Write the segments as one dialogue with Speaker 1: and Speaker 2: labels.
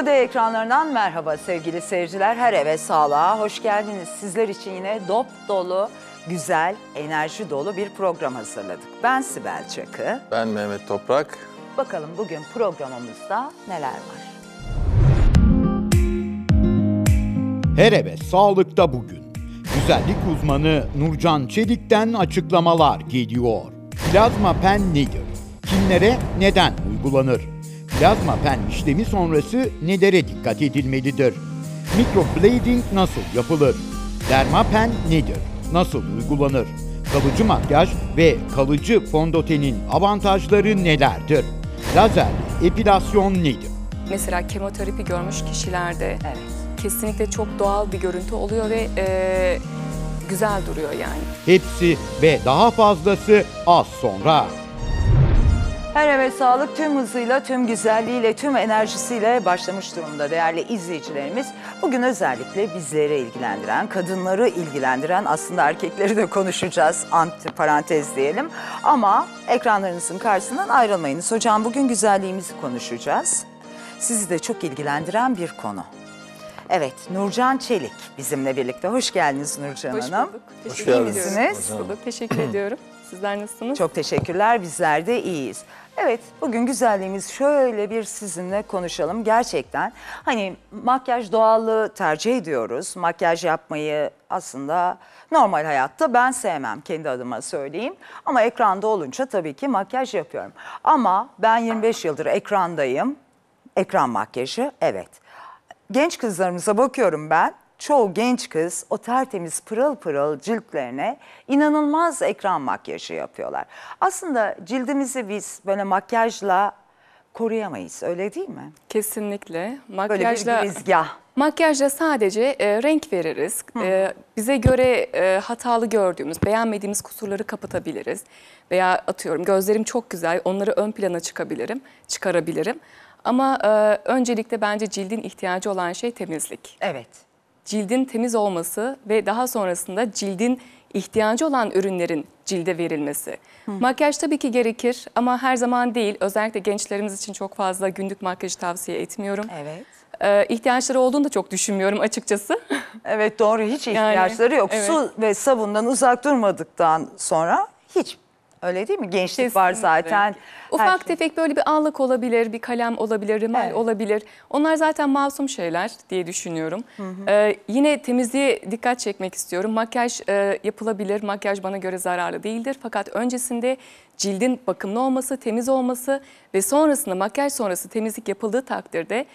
Speaker 1: Show ekranlarından merhaba sevgili seyirciler. Her eve sağlığa hoş geldiniz. Sizler için yine dop dolu, güzel, enerji dolu bir program hazırladık. Ben Sibel Çakı.
Speaker 2: Ben Mehmet Toprak.
Speaker 1: Bakalım bugün programımızda neler var?
Speaker 3: Her eve sağlıkta bugün. Güzellik uzmanı Nurcan Çelik'ten açıklamalar geliyor. Plazma pen nedir? Kimlere neden uygulanır? Plazma pen işlemi sonrası nelere dikkat edilmelidir? Microblading nasıl yapılır? Dermapen nedir? Nasıl uygulanır? Kalıcı makyaj ve kalıcı fondötenin avantajları nelerdir? Lazerli epilasyon nedir?
Speaker 4: Mesela kemoterapi görmüş kişilerde
Speaker 1: Evet.
Speaker 4: kesinlikle çok doğal bir görüntü oluyor ve e, güzel duruyor yani.
Speaker 3: Hepsi ve daha fazlası az sonra.
Speaker 1: Her eve sağlık tüm hızıyla, tüm güzelliğiyle, tüm enerjisiyle başlamış durumda değerli izleyicilerimiz. Bugün özellikle bizleri ilgilendiren, kadınları ilgilendiren aslında erkekleri de konuşacağız anti parantez diyelim. Ama ekranlarınızın karşısından ayrılmayınız. Hocam bugün güzelliğimizi konuşacağız. Sizi de çok ilgilendiren bir konu. Evet, Nurcan Çelik bizimle birlikte. Hoş geldiniz Nurcan
Speaker 4: Hoş
Speaker 1: Hanım.
Speaker 4: bulduk.
Speaker 2: Hoş
Speaker 4: Teşekkür
Speaker 2: geldiniz.
Speaker 4: ediyorum.
Speaker 1: Hoş
Speaker 4: Hoş bulduk. Teşekkür ediyorum. Sizler nasılsınız?
Speaker 1: Çok teşekkürler. Bizler de iyiyiz. Evet, bugün güzelliğimiz şöyle bir sizinle konuşalım. Gerçekten hani makyaj doğallığı tercih ediyoruz. Makyaj yapmayı aslında normal hayatta ben sevmem kendi adıma söyleyeyim. Ama ekranda olunca tabii ki makyaj yapıyorum. Ama ben 25 yıldır ekrandayım. Ekran makyajı evet. Genç kızlarımıza bakıyorum ben. Çoğu genç kız o tertemiz pırıl pırıl ciltlerine inanılmaz ekran makyajı yapıyorlar. Aslında cildimizi biz böyle makyajla koruyamayız öyle değil mi?
Speaker 4: Kesinlikle.
Speaker 1: Böyle
Speaker 4: Makyajla,
Speaker 1: bir girizgah.
Speaker 4: makyajla sadece e, renk veririz. E, bize göre e, hatalı gördüğümüz, beğenmediğimiz kusurları kapatabiliriz. Veya atıyorum gözlerim çok güzel, onları ön plana çıkabilirim, çıkarabilirim. Ama e, öncelikle bence cildin ihtiyacı olan şey temizlik.
Speaker 1: Evet.
Speaker 4: Cildin temiz olması ve daha sonrasında cildin ihtiyacı olan ürünlerin cilde verilmesi. Makyaj tabii ki gerekir ama her zaman değil. Özellikle gençlerimiz için çok fazla günlük makyajı tavsiye etmiyorum.
Speaker 1: Evet.
Speaker 4: Ee, ihtiyaçları olduğunu da çok düşünmüyorum açıkçası.
Speaker 1: Evet doğru hiç ihtiyaçları yok.
Speaker 4: evet.
Speaker 1: Su ve sabundan uzak durmadıktan sonra hiç öyle değil mi? Gençlik var
Speaker 4: Kesinlikle.
Speaker 1: zaten. Her
Speaker 4: Ufak
Speaker 1: şey-
Speaker 4: tefek böyle bir allık olabilir, bir kalem olabilir, rimel
Speaker 1: Evet.
Speaker 4: olabilir. Onlar zaten masum şeyler diye düşünüyorum. Ee, yine temizliğe dikkat çekmek istiyorum. Makyaj e, yapılabilir, makyaj bana göre zararlı değildir. Fakat öncesinde cildin bakımlı olması, temiz olması ve sonrasında makyaj sonrası temizlik yapıldığı takdirde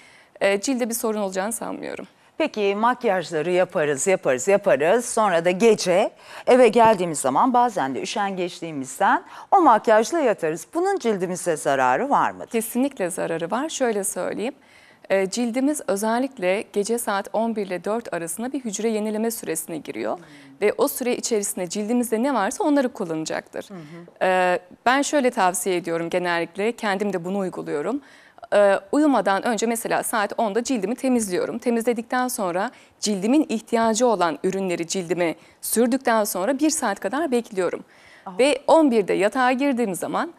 Speaker 4: e, cilde bir sorun olacağını sanmıyorum.
Speaker 1: Peki makyajları yaparız, yaparız, yaparız. Sonra da gece eve geldiğimiz zaman bazen de üşengeçliğimizden o makyajla yatarız. Bunun cildimize zararı var mı?
Speaker 4: Kesinlikle zararı var. Şöyle söyleyeyim. E, Cildimiz özellikle gece saat 11 ile 4 arasında bir hücre yenileme süresine giriyor. Ve o süre içerisinde cildimizde ne varsa onları kullanacaktır. E, Ben şöyle tavsiye ediyorum genellikle, kendim de bunu uyguluyorum. E, Uyumadan önce mesela saat 10'da cildimi temizliyorum. Temizledikten sonra cildimin ihtiyacı olan ürünleri cildime sürdükten sonra bir saat kadar bekliyorum. Ve 11'de yatağa girdiğim zaman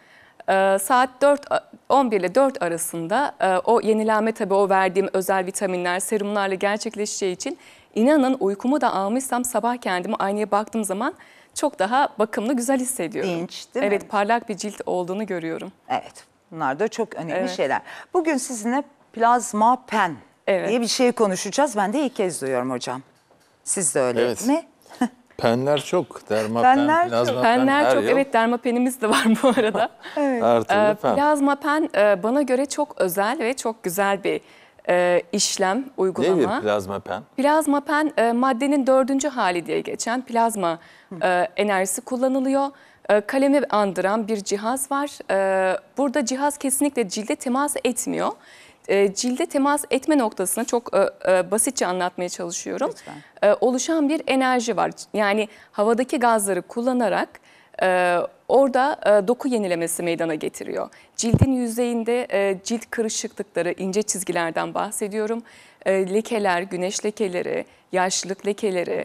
Speaker 4: ee, saat 4 11 ile 4 arasında e, o yenilenme tabii o verdiğim özel vitaminler, serumlarla gerçekleşeceği için inanın uykumu da almışsam sabah kendime aynaya baktığım zaman çok daha bakımlı, güzel hissediyorum.
Speaker 1: Dinç, değil mi?
Speaker 4: evet, parlak bir cilt olduğunu görüyorum.
Speaker 1: Evet. Bunlar da çok önemli
Speaker 4: Evet.
Speaker 1: şeyler. Bugün sizinle plazma pen
Speaker 4: Evet.
Speaker 1: diye bir şey konuşacağız. Ben de ilk kez duyuyorum hocam. Siz de öyle
Speaker 2: Evet.
Speaker 1: mi?
Speaker 2: Penler çok. Dermapen,
Speaker 1: Penler çok.
Speaker 2: plazma pen
Speaker 4: Penler
Speaker 2: her
Speaker 4: çok,
Speaker 2: yıl
Speaker 4: evet dermapenimiz de var bu arada.
Speaker 2: Her türlü
Speaker 4: Ee,
Speaker 2: pen.
Speaker 4: plazma pen e, bana göre çok özel ve çok güzel bir e, işlem, uygulama.
Speaker 2: Nedir plazma pen?
Speaker 4: Plazma pen e, maddenin dördüncü hali diye geçen plazma e, enerjisi kullanılıyor. E, kalemi andıran bir cihaz var. E, burada cihaz kesinlikle cilde temas etmiyor. E, cilde temas etme noktasını çok e, e, basitçe anlatmaya çalışıyorum.
Speaker 1: Lütfen.
Speaker 4: Oluşan bir enerji var. Yani havadaki gazları kullanarak e, orada doku yenilemesi meydana getiriyor. Cildin yüzeyinde cilt kırışıklıkları, ince çizgilerden bahsediyorum. Lekeler, güneş lekeleri, yaşlılık lekeleri,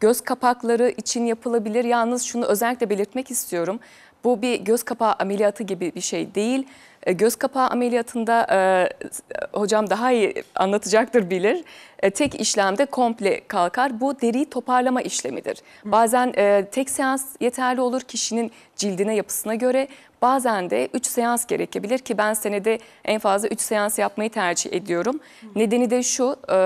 Speaker 4: göz kapakları için yapılabilir. Yalnız şunu özellikle belirtmek istiyorum. Bu bir göz kapağı ameliyatı gibi bir şey değil. E, göz kapağı ameliyatında e, hocam daha iyi anlatacaktır bilir. E, tek işlemde komple kalkar. Bu deriyi toparlama işlemidir. Bazen e, tek seans yeterli olur kişinin cildine yapısına göre. Bazen de 3 seans gerekebilir ki ben senede en fazla 3 seans yapmayı tercih ediyorum. Nedeni de şu, e,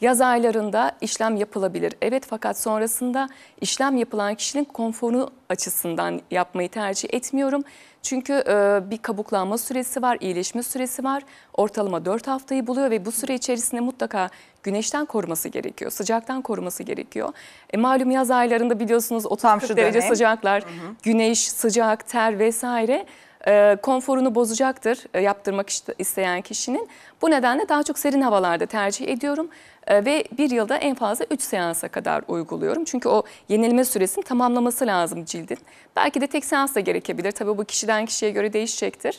Speaker 4: yaz aylarında işlem yapılabilir. Evet fakat sonrasında işlem yapılan kişinin konforu açısından yapmayı tercih etmiyorum. Çünkü e, bir kabuklanma süresi var, iyileşme süresi var. Ortalama 4 haftayı buluyor ve bu süre içerisinde mutlaka güneşten koruması gerekiyor, sıcaktan koruması gerekiyor. E, malum yaz aylarında biliyorsunuz
Speaker 1: Tam
Speaker 4: 30-40
Speaker 1: şu
Speaker 4: derece
Speaker 1: dönem.
Speaker 4: sıcaklar, güneş, sıcak, ter vesaire e, konforunu bozacaktır e, yaptırmak isteyen kişinin. Bu nedenle daha çok serin havalarda tercih ediyorum E, ve bir yılda en fazla 3 seansa kadar uyguluyorum. Çünkü o yenilme süresini tamamlaması lazım cildin. Belki de tek seans da gerekebilir. Tabii bu kişiden kişiye göre değişecektir.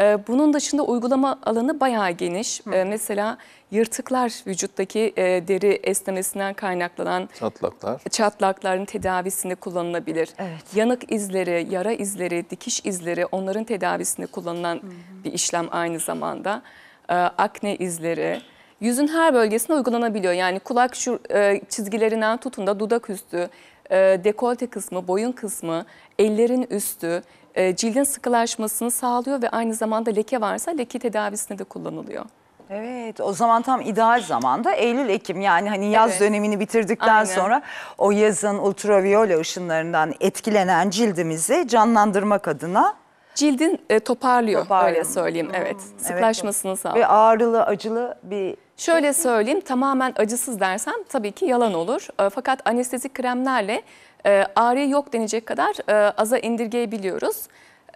Speaker 4: E, Bunun dışında uygulama alanı bayağı geniş. E, Mesela yırtıklar vücuttaki e, deri esnemesinden kaynaklanan
Speaker 2: Çatlaklar.
Speaker 4: çatlakların tedavisinde kullanılabilir.
Speaker 1: Evet.
Speaker 4: Yanık izleri, yara izleri, dikiş izleri onların tedavisinde kullanılan bir işlem aynı zamanda. Ee, akne izleri. Yüzün her bölgesine uygulanabiliyor. Yani kulak şu e, çizgilerinden tutun da dudak üstü, e, dekolte kısmı, boyun kısmı, ellerin üstü, e, cildin sıkılaşmasını sağlıyor ve aynı zamanda leke varsa leke tedavisinde de kullanılıyor.
Speaker 1: Evet o zaman tam ideal zamanda Eylül-Ekim yani hani yaz
Speaker 4: Evet.
Speaker 1: dönemini bitirdikten
Speaker 4: Aynen.
Speaker 1: sonra o yazın ultraviyole ışınlarından etkilenen cildimizi canlandırmak adına
Speaker 4: Cildin e, toparlıyor,
Speaker 1: Toparlıyor.
Speaker 4: öyle söyleyeyim. Evet, sıklaşmasını sağlıyor.
Speaker 1: ve ağrılı acılı bir
Speaker 4: Şöyle söyleyeyim tamamen acısız dersem tabii ki yalan olur. E, Fakat anestezik kremlerle e, ağrıyı yok denecek kadar e, aza indirgeyebiliyoruz.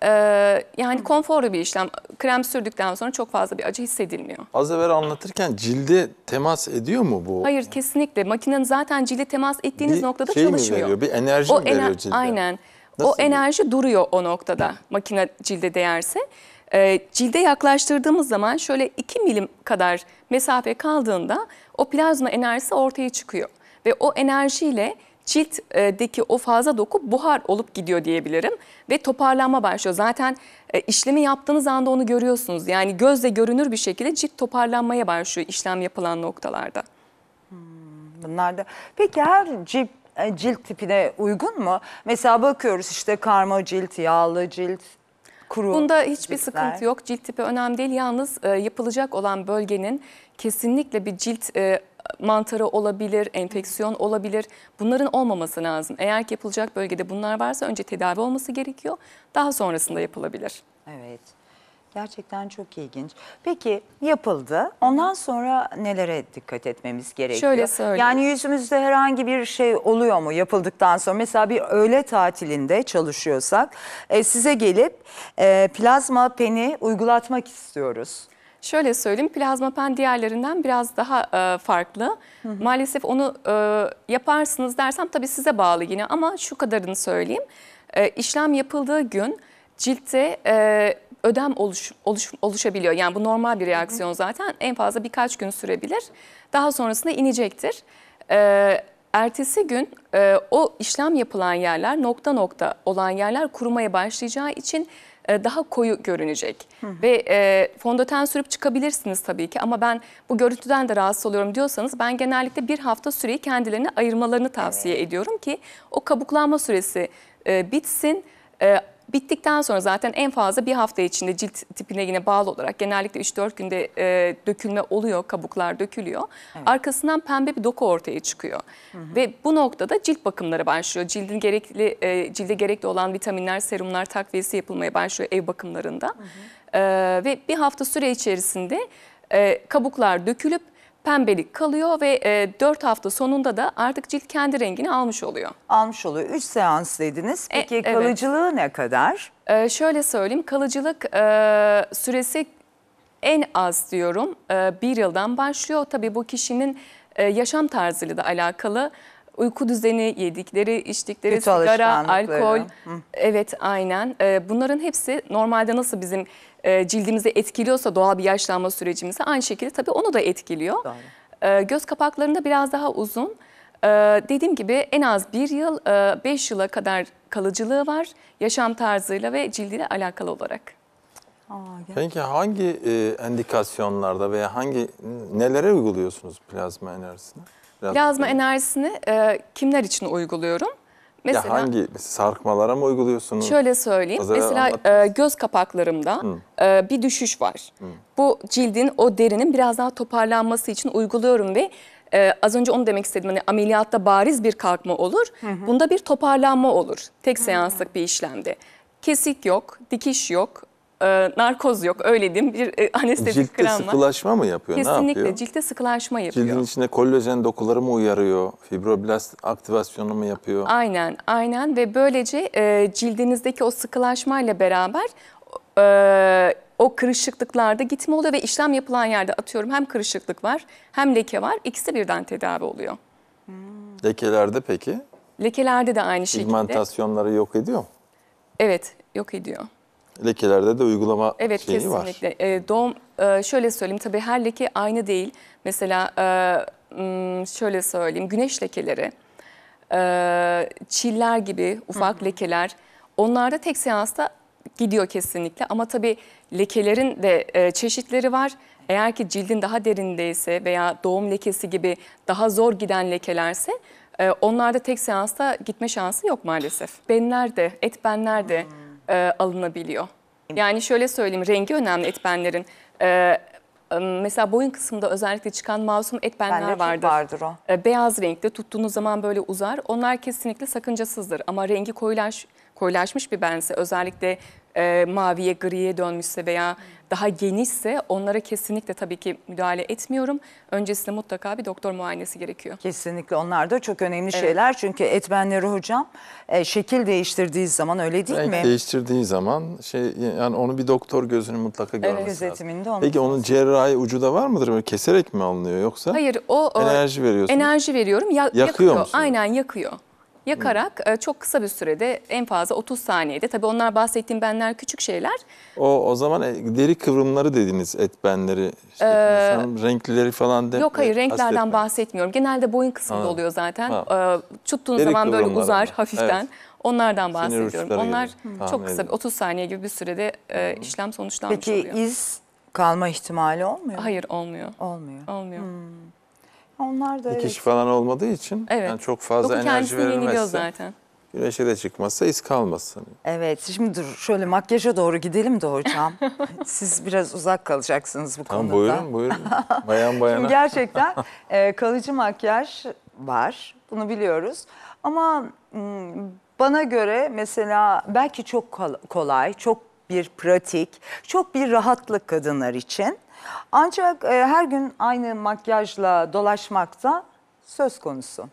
Speaker 4: E, Yani konforlu bir işlem. Krem sürdükten sonra çok fazla bir acı hissedilmiyor.
Speaker 2: Az evvel anlatırken cilde temas ediyor mu bu?
Speaker 4: Hayır kesinlikle makinenin zaten cilde temas ettiğiniz
Speaker 2: Bir
Speaker 4: noktada
Speaker 2: şey mi
Speaker 4: çalışmıyor.
Speaker 2: veriyor, bir enerji mi veriyor
Speaker 4: ener-
Speaker 2: cilde?
Speaker 4: Aynen.
Speaker 2: Nasıl
Speaker 4: o
Speaker 2: bir-
Speaker 4: enerji duruyor o noktada makine cilde değerse. Ee, cilde yaklaştırdığımız zaman şöyle 2 milim kadar mesafe kaldığında o plazma enerjisi ortaya çıkıyor. Ve o enerjiyle ciltteki o fazla doku buhar olup gidiyor diyebilirim. Ve toparlanma başlıyor. Zaten e, işlemi yaptığınız anda onu görüyorsunuz. Yani gözle görünür bir şekilde cilt toparlanmaya başlıyor işlem yapılan noktalarda.
Speaker 1: bunlar da. Peki her cilt, e, cilt tipine uygun mu? Mesela bakıyoruz işte karma cilt, yağlı cilt, kuru
Speaker 4: Bunda hiçbir
Speaker 1: ciltler.
Speaker 4: sıkıntı yok. Cilt tipi önemli değil. Yalnız e, yapılacak olan bölgenin kesinlikle bir cilt e, mantarı olabilir, enfeksiyon olabilir. Bunların olmaması lazım. Eğer ki yapılacak bölgede bunlar varsa önce tedavi olması gerekiyor. Daha sonrasında yapılabilir.
Speaker 1: Evet. Gerçekten çok ilginç. Peki yapıldı. Ondan sonra nelere dikkat etmemiz gerekiyor?
Speaker 4: Şöyle söyleyeyim.
Speaker 1: Yani yüzümüzde herhangi bir şey oluyor mu yapıldıktan sonra? Mesela bir öğle tatilinde çalışıyorsak e, size gelip e, plazma peni uygulatmak istiyoruz.
Speaker 4: Şöyle söyleyeyim, plazmapen diğerlerinden biraz daha e, farklı. Maalesef onu e, yaparsınız dersem tabii size bağlı yine ama şu kadarını söyleyeyim. E, işlem yapıldığı gün ciltte e, ödem oluş, oluş, oluşabiliyor. Yani bu normal bir reaksiyon zaten. En fazla birkaç gün sürebilir. Daha sonrasında inecektir. E, ertesi gün e, o işlem yapılan yerler, nokta nokta olan yerler kurumaya başlayacağı için e, daha koyu görünecek. Ve e, fondöten sürüp çıkabilirsiniz tabii ki ama ben bu görüntüden de rahatsız oluyorum diyorsanız ben genellikle bir hafta süreyi kendilerine ayırmalarını tavsiye ediyorum ki o kabuklanma süresi e, bitsin. E, Bittikten sonra zaten en fazla bir hafta içinde cilt tipine yine bağlı olarak genellikle 3-4 günde e, dökülme oluyor, kabuklar dökülüyor. Arkasından pembe bir doku ortaya çıkıyor. Ve bu noktada cilt bakımları başlıyor. Cildin gerekli e, cilde gerekli olan vitaminler, serumlar takviyesi yapılmaya başlıyor ev bakımlarında. E, ve bir hafta süre içerisinde e, kabuklar dökülüp pembelik kalıyor ve e, 4 hafta sonunda da artık cilt kendi rengini almış oluyor.
Speaker 1: Almış oluyor. 3 seans dediniz.
Speaker 4: E,
Speaker 1: Peki
Speaker 4: evet.
Speaker 1: kalıcılığı ne kadar?
Speaker 4: Ee, şöyle söyleyeyim, kalıcılık e, süresi en az diyorum e, bir yıldan başlıyor. Tabii bu kişinin e, yaşam tarzıyla da alakalı. Uyku düzeni, yedikleri, içtikleri,
Speaker 1: Kötü
Speaker 4: sigara,
Speaker 1: alışkanlıkları.
Speaker 4: alkol. Evet aynen. E, bunların hepsi normalde nasıl bizim e, cildimizi etkiliyorsa doğal bir yaşlanma sürecimizi aynı şekilde tabii onu da etkiliyor.
Speaker 1: Doğru.
Speaker 4: E, göz kapaklarında biraz daha uzun. E, dediğim gibi en az bir yıl, 5 yıla kadar kalıcılığı var yaşam tarzıyla ve cildiyle alakalı olarak.
Speaker 2: Peki hangi e, endikasyonlarda veya hangi nelere uyguluyorsunuz plazma enerjisini?
Speaker 4: Plazma
Speaker 2: bakalım.
Speaker 4: enerjisini e, kimler için uyguluyorum? Mesela
Speaker 2: ya hangi sarkmalara mı uyguluyorsunuz?
Speaker 4: Şöyle söyleyeyim.
Speaker 2: Az evvel
Speaker 4: Mesela e, göz kapaklarımda e, bir düşüş var. Bu cildin o derinin biraz daha toparlanması için uyguluyorum ve e, az önce onu demek istedim. Hani ameliyatta bariz bir kalkma olur. Bunda bir toparlanma olur. Tek seanslık bir işlemde. Kesik yok, dikiş yok, e, narkoz yok. Öyle diyeyim. Bir e, anestezik
Speaker 2: Ciltte
Speaker 4: krem var.
Speaker 2: sıkılaşma mı yapıyor? ne
Speaker 4: Kesinlikle
Speaker 2: yapıyor?
Speaker 4: ciltte sıkılaşma yapıyor.
Speaker 2: Cildin içinde kollajen dokuları mı uyarıyor? Fibroblast aktivasyonu mu yapıyor?
Speaker 4: Aynen, aynen ve böylece e, cildinizdeki o sıkılaşmayla beraber e, o kırışıklıklarda gitme oluyor ve işlem yapılan yerde atıyorum hem kırışıklık var hem leke var. İkisi birden tedavi oluyor.
Speaker 2: Lekelerde peki
Speaker 4: Lekelerde de aynı şekilde.
Speaker 2: pigmentasyonları yok ediyor mu?
Speaker 4: Evet, yok ediyor.
Speaker 2: Lekelerde de uygulama
Speaker 4: Evet
Speaker 2: şeyi var.
Speaker 4: kesinlikle. E, doğum e, şöyle söyleyeyim tabii her leke aynı değil. Mesela e, şöyle söyleyeyim güneş lekeleri, e, çiller gibi ufak lekeler onlarda tek seansta gidiyor kesinlikle. Ama tabii lekelerin de e, çeşitleri var. Eğer ki cildin daha derindeyse veya doğum lekesi gibi daha zor giden lekelerse e, onlarda tek seansta gitme şansı yok maalesef. Benler de, et benler de e, alınabiliyor. Yani şöyle söyleyeyim, rengi önemli etbenlerin. Ee, mesela boyun kısmında özellikle çıkan masum etbenler
Speaker 1: Bende
Speaker 4: vardır.
Speaker 1: vardır o.
Speaker 4: Ee, beyaz renkte tuttuğunuz zaman böyle uzar. Onlar kesinlikle sakıncasızdır. Ama rengi koyulaş, koyulaşmış bir bense özellikle e, maviye, griye dönmüşse veya daha genişse onlara kesinlikle tabii ki müdahale etmiyorum. Öncesinde mutlaka bir doktor muayenesi gerekiyor.
Speaker 1: Kesinlikle onlar da çok önemli şeyler. Çünkü etmenleri hocam e, şekil değiştirdiği zaman öyle değil
Speaker 2: Renk
Speaker 1: mi?
Speaker 2: değiştirdiği zaman şey yani onu bir doktor gözünün mutlaka görmesi lazım.
Speaker 1: Gözetiminde olması
Speaker 2: Peki onun
Speaker 1: lazım.
Speaker 2: cerrahi ucu da var mıdır? Böyle keserek mi alınıyor yoksa?
Speaker 4: Hayır o o-
Speaker 2: Enerji veriyorsunuz.
Speaker 4: Enerji veriyorum. Ya-
Speaker 2: Yakıyor
Speaker 4: yakıyor.
Speaker 2: musunuz?
Speaker 4: Aynen yakıyor. Yakarak e, çok kısa bir sürede en fazla 30 saniyede. Tabii onlar bahsettiğim benler küçük şeyler.
Speaker 2: O o zaman e, deri kıvrımları dediniz etbenleri. işte sanırım renklileri falan de.
Speaker 4: Ee, Yok hayır
Speaker 2: de
Speaker 4: renklerden
Speaker 2: kastetmeyin.
Speaker 4: bahsetmiyorum. Genelde boyun kısmında
Speaker 2: Ha.
Speaker 4: oluyor zaten.
Speaker 2: Ha.
Speaker 4: Ee, Tuttuğun
Speaker 2: Deri
Speaker 4: zaman böyle
Speaker 2: kıvrımları
Speaker 4: uzar
Speaker 2: var.
Speaker 4: hafiften.
Speaker 2: Evet.
Speaker 4: Onlardan bahsediyorum.
Speaker 2: uçları
Speaker 4: Onlar
Speaker 2: gibi. Tahmin
Speaker 4: çok kısa
Speaker 2: ediyorum.
Speaker 4: 30 saniye gibi bir sürede e, işlem sonuçlanmış
Speaker 1: Peki
Speaker 4: oluyor.
Speaker 1: iz kalma ihtimali olmuyor mu?
Speaker 4: Hayır olmuyor.
Speaker 1: Olmuyor.
Speaker 4: Olmuyor.
Speaker 1: Onlar da
Speaker 2: Dikiş
Speaker 1: evet.
Speaker 2: falan olmadığı için
Speaker 4: Evet.
Speaker 2: yani çok fazla
Speaker 4: Doku
Speaker 2: enerji verilmezse
Speaker 4: zaten.
Speaker 2: güneşe de çıkmazsa iz kalmasın.
Speaker 1: Evet şimdi dur şöyle makyaja doğru gidelim de hocam. Siz biraz uzak kalacaksınız bu
Speaker 2: Tamam
Speaker 1: konuda.
Speaker 2: buyurun buyurun. Bayan
Speaker 1: Şimdi
Speaker 2: bayana.
Speaker 1: gerçekten e, kalıcı makyaj var. Bunu biliyoruz. Ama bana göre mesela belki çok kol- kolay, çok bir pratik, çok bir rahatlık kadınlar için. Ancak e, her gün aynı makyajla dolaşmakta söz konusu.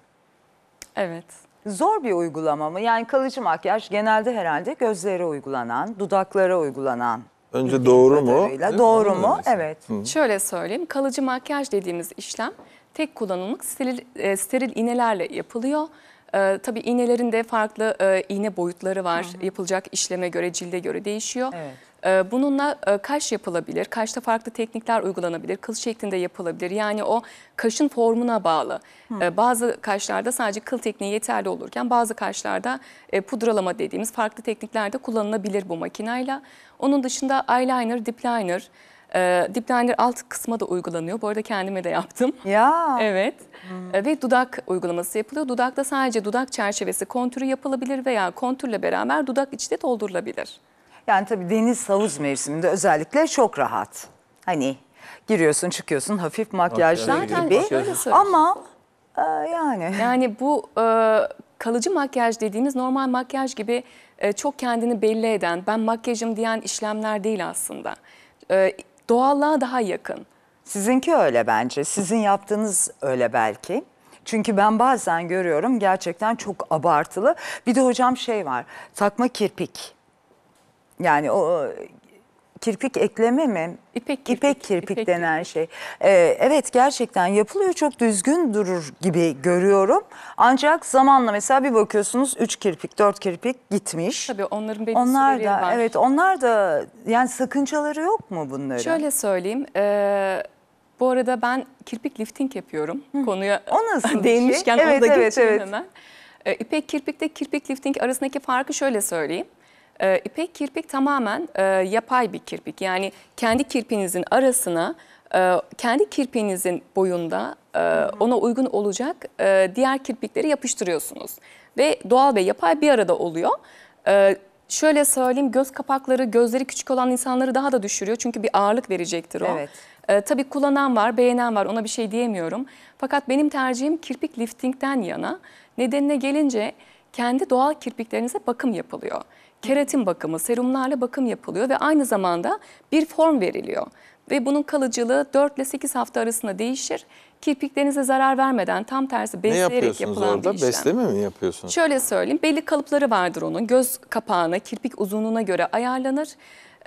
Speaker 4: Evet.
Speaker 1: Zor bir uygulama mı? Yani kalıcı makyaj genelde herhalde gözlere uygulanan, dudaklara uygulanan.
Speaker 2: Önce doğru mu?
Speaker 1: kadarıyla. Doğru mu? Evet.
Speaker 4: Şöyle söyleyeyim, kalıcı makyaj dediğimiz işlem tek kullanımlık steril, e, steril iğnelerle yapılıyor. E, tabii iğnelerin de farklı e, iğne boyutları var. Yapılacak işleme göre, cilde göre değişiyor.
Speaker 1: Evet.
Speaker 4: E, bununla e, kaş yapılabilir, kaşta farklı teknikler uygulanabilir, kıl şeklinde yapılabilir. Yani o kaşın formuna bağlı. E, bazı kaşlarda sadece kıl tekniği yeterli olurken bazı kaşlarda e, pudralama dediğimiz farklı teknikler de kullanılabilir bu makinayla. Onun dışında eyeliner, dip liner, e, dip liner alt kısma da uygulanıyor. Bu arada kendime de yaptım.
Speaker 1: Ya.
Speaker 4: Evet. E, Ve dudak uygulaması yapılıyor. Dudakta sadece dudak çerçevesi kontürü yapılabilir veya kontürle beraber dudak içi de doldurulabilir.
Speaker 1: Yani tabii deniz havuz mevsiminde özellikle çok rahat. Hani giriyorsun çıkıyorsun hafif makyajlı
Speaker 4: Zaten
Speaker 1: gibi. Ama e, yani
Speaker 4: Yani bu e, kalıcı makyaj dediğimiz normal makyaj gibi e, çok kendini belli eden, ben makyajım diyen işlemler değil aslında. E, doğallığa daha yakın.
Speaker 1: sizinki öyle bence. Sizin yaptığınız öyle belki. Çünkü ben bazen görüyorum gerçekten çok abartılı. Bir de hocam şey var. Takma kirpik. Yani o kirpik ekleme mi?
Speaker 4: İpek kirpik.
Speaker 1: İpek kirpik
Speaker 4: İpek
Speaker 1: denen şey. Ee, evet gerçekten yapılıyor çok düzgün durur gibi görüyorum. Ancak zamanla mesela bir bakıyorsunuz 3 kirpik 4 kirpik gitmiş.
Speaker 4: Tabii onların belli
Speaker 1: Onlar da
Speaker 4: var.
Speaker 1: evet onlar da yani sakıncaları yok mu bunların?
Speaker 4: Şöyle söyleyeyim. e, bu arada ben kirpik lifting yapıyorum. Konuya
Speaker 1: O nasıl şey?
Speaker 4: değinmişken
Speaker 1: Evet,
Speaker 4: onu da
Speaker 1: evet,
Speaker 4: geçeyim
Speaker 1: evet.
Speaker 4: hemen. E, İpek kirpikte kirpik lifting arasındaki farkı şöyle söyleyeyim. E, ipek kirpik tamamen e, yapay bir kirpik. Yani kendi kirpiğinizin arasına, e, kendi kirpiğinizin boyunda e, ona uygun olacak e, diğer kirpikleri yapıştırıyorsunuz. Ve doğal ve yapay bir arada oluyor. E, şöyle söyleyeyim göz kapakları, gözleri küçük olan insanları daha da düşürüyor. Çünkü bir ağırlık verecektir o.
Speaker 1: Evet.
Speaker 4: E, tabii kullanan var, beğenen var ona bir şey diyemiyorum. Fakat benim tercihim kirpik liftingden yana. Nedenine gelince kendi doğal kirpiklerinize bakım yapılıyor. Keratin bakımı, serumlarla bakım yapılıyor ve aynı zamanda bir form veriliyor. Ve bunun kalıcılığı 4 ile 8 hafta arasında değişir. Kirpiklerinize zarar vermeden tam tersi
Speaker 2: Ne
Speaker 4: besleyerek
Speaker 2: yapıyorsunuz
Speaker 4: yapılan
Speaker 2: orada?
Speaker 4: bir işlem.
Speaker 2: Besleme mi yapıyorsunuz?
Speaker 4: Şöyle söyleyeyim, belli kalıpları vardır onun. Göz kapağına, kirpik uzunluğuna göre ayarlanır.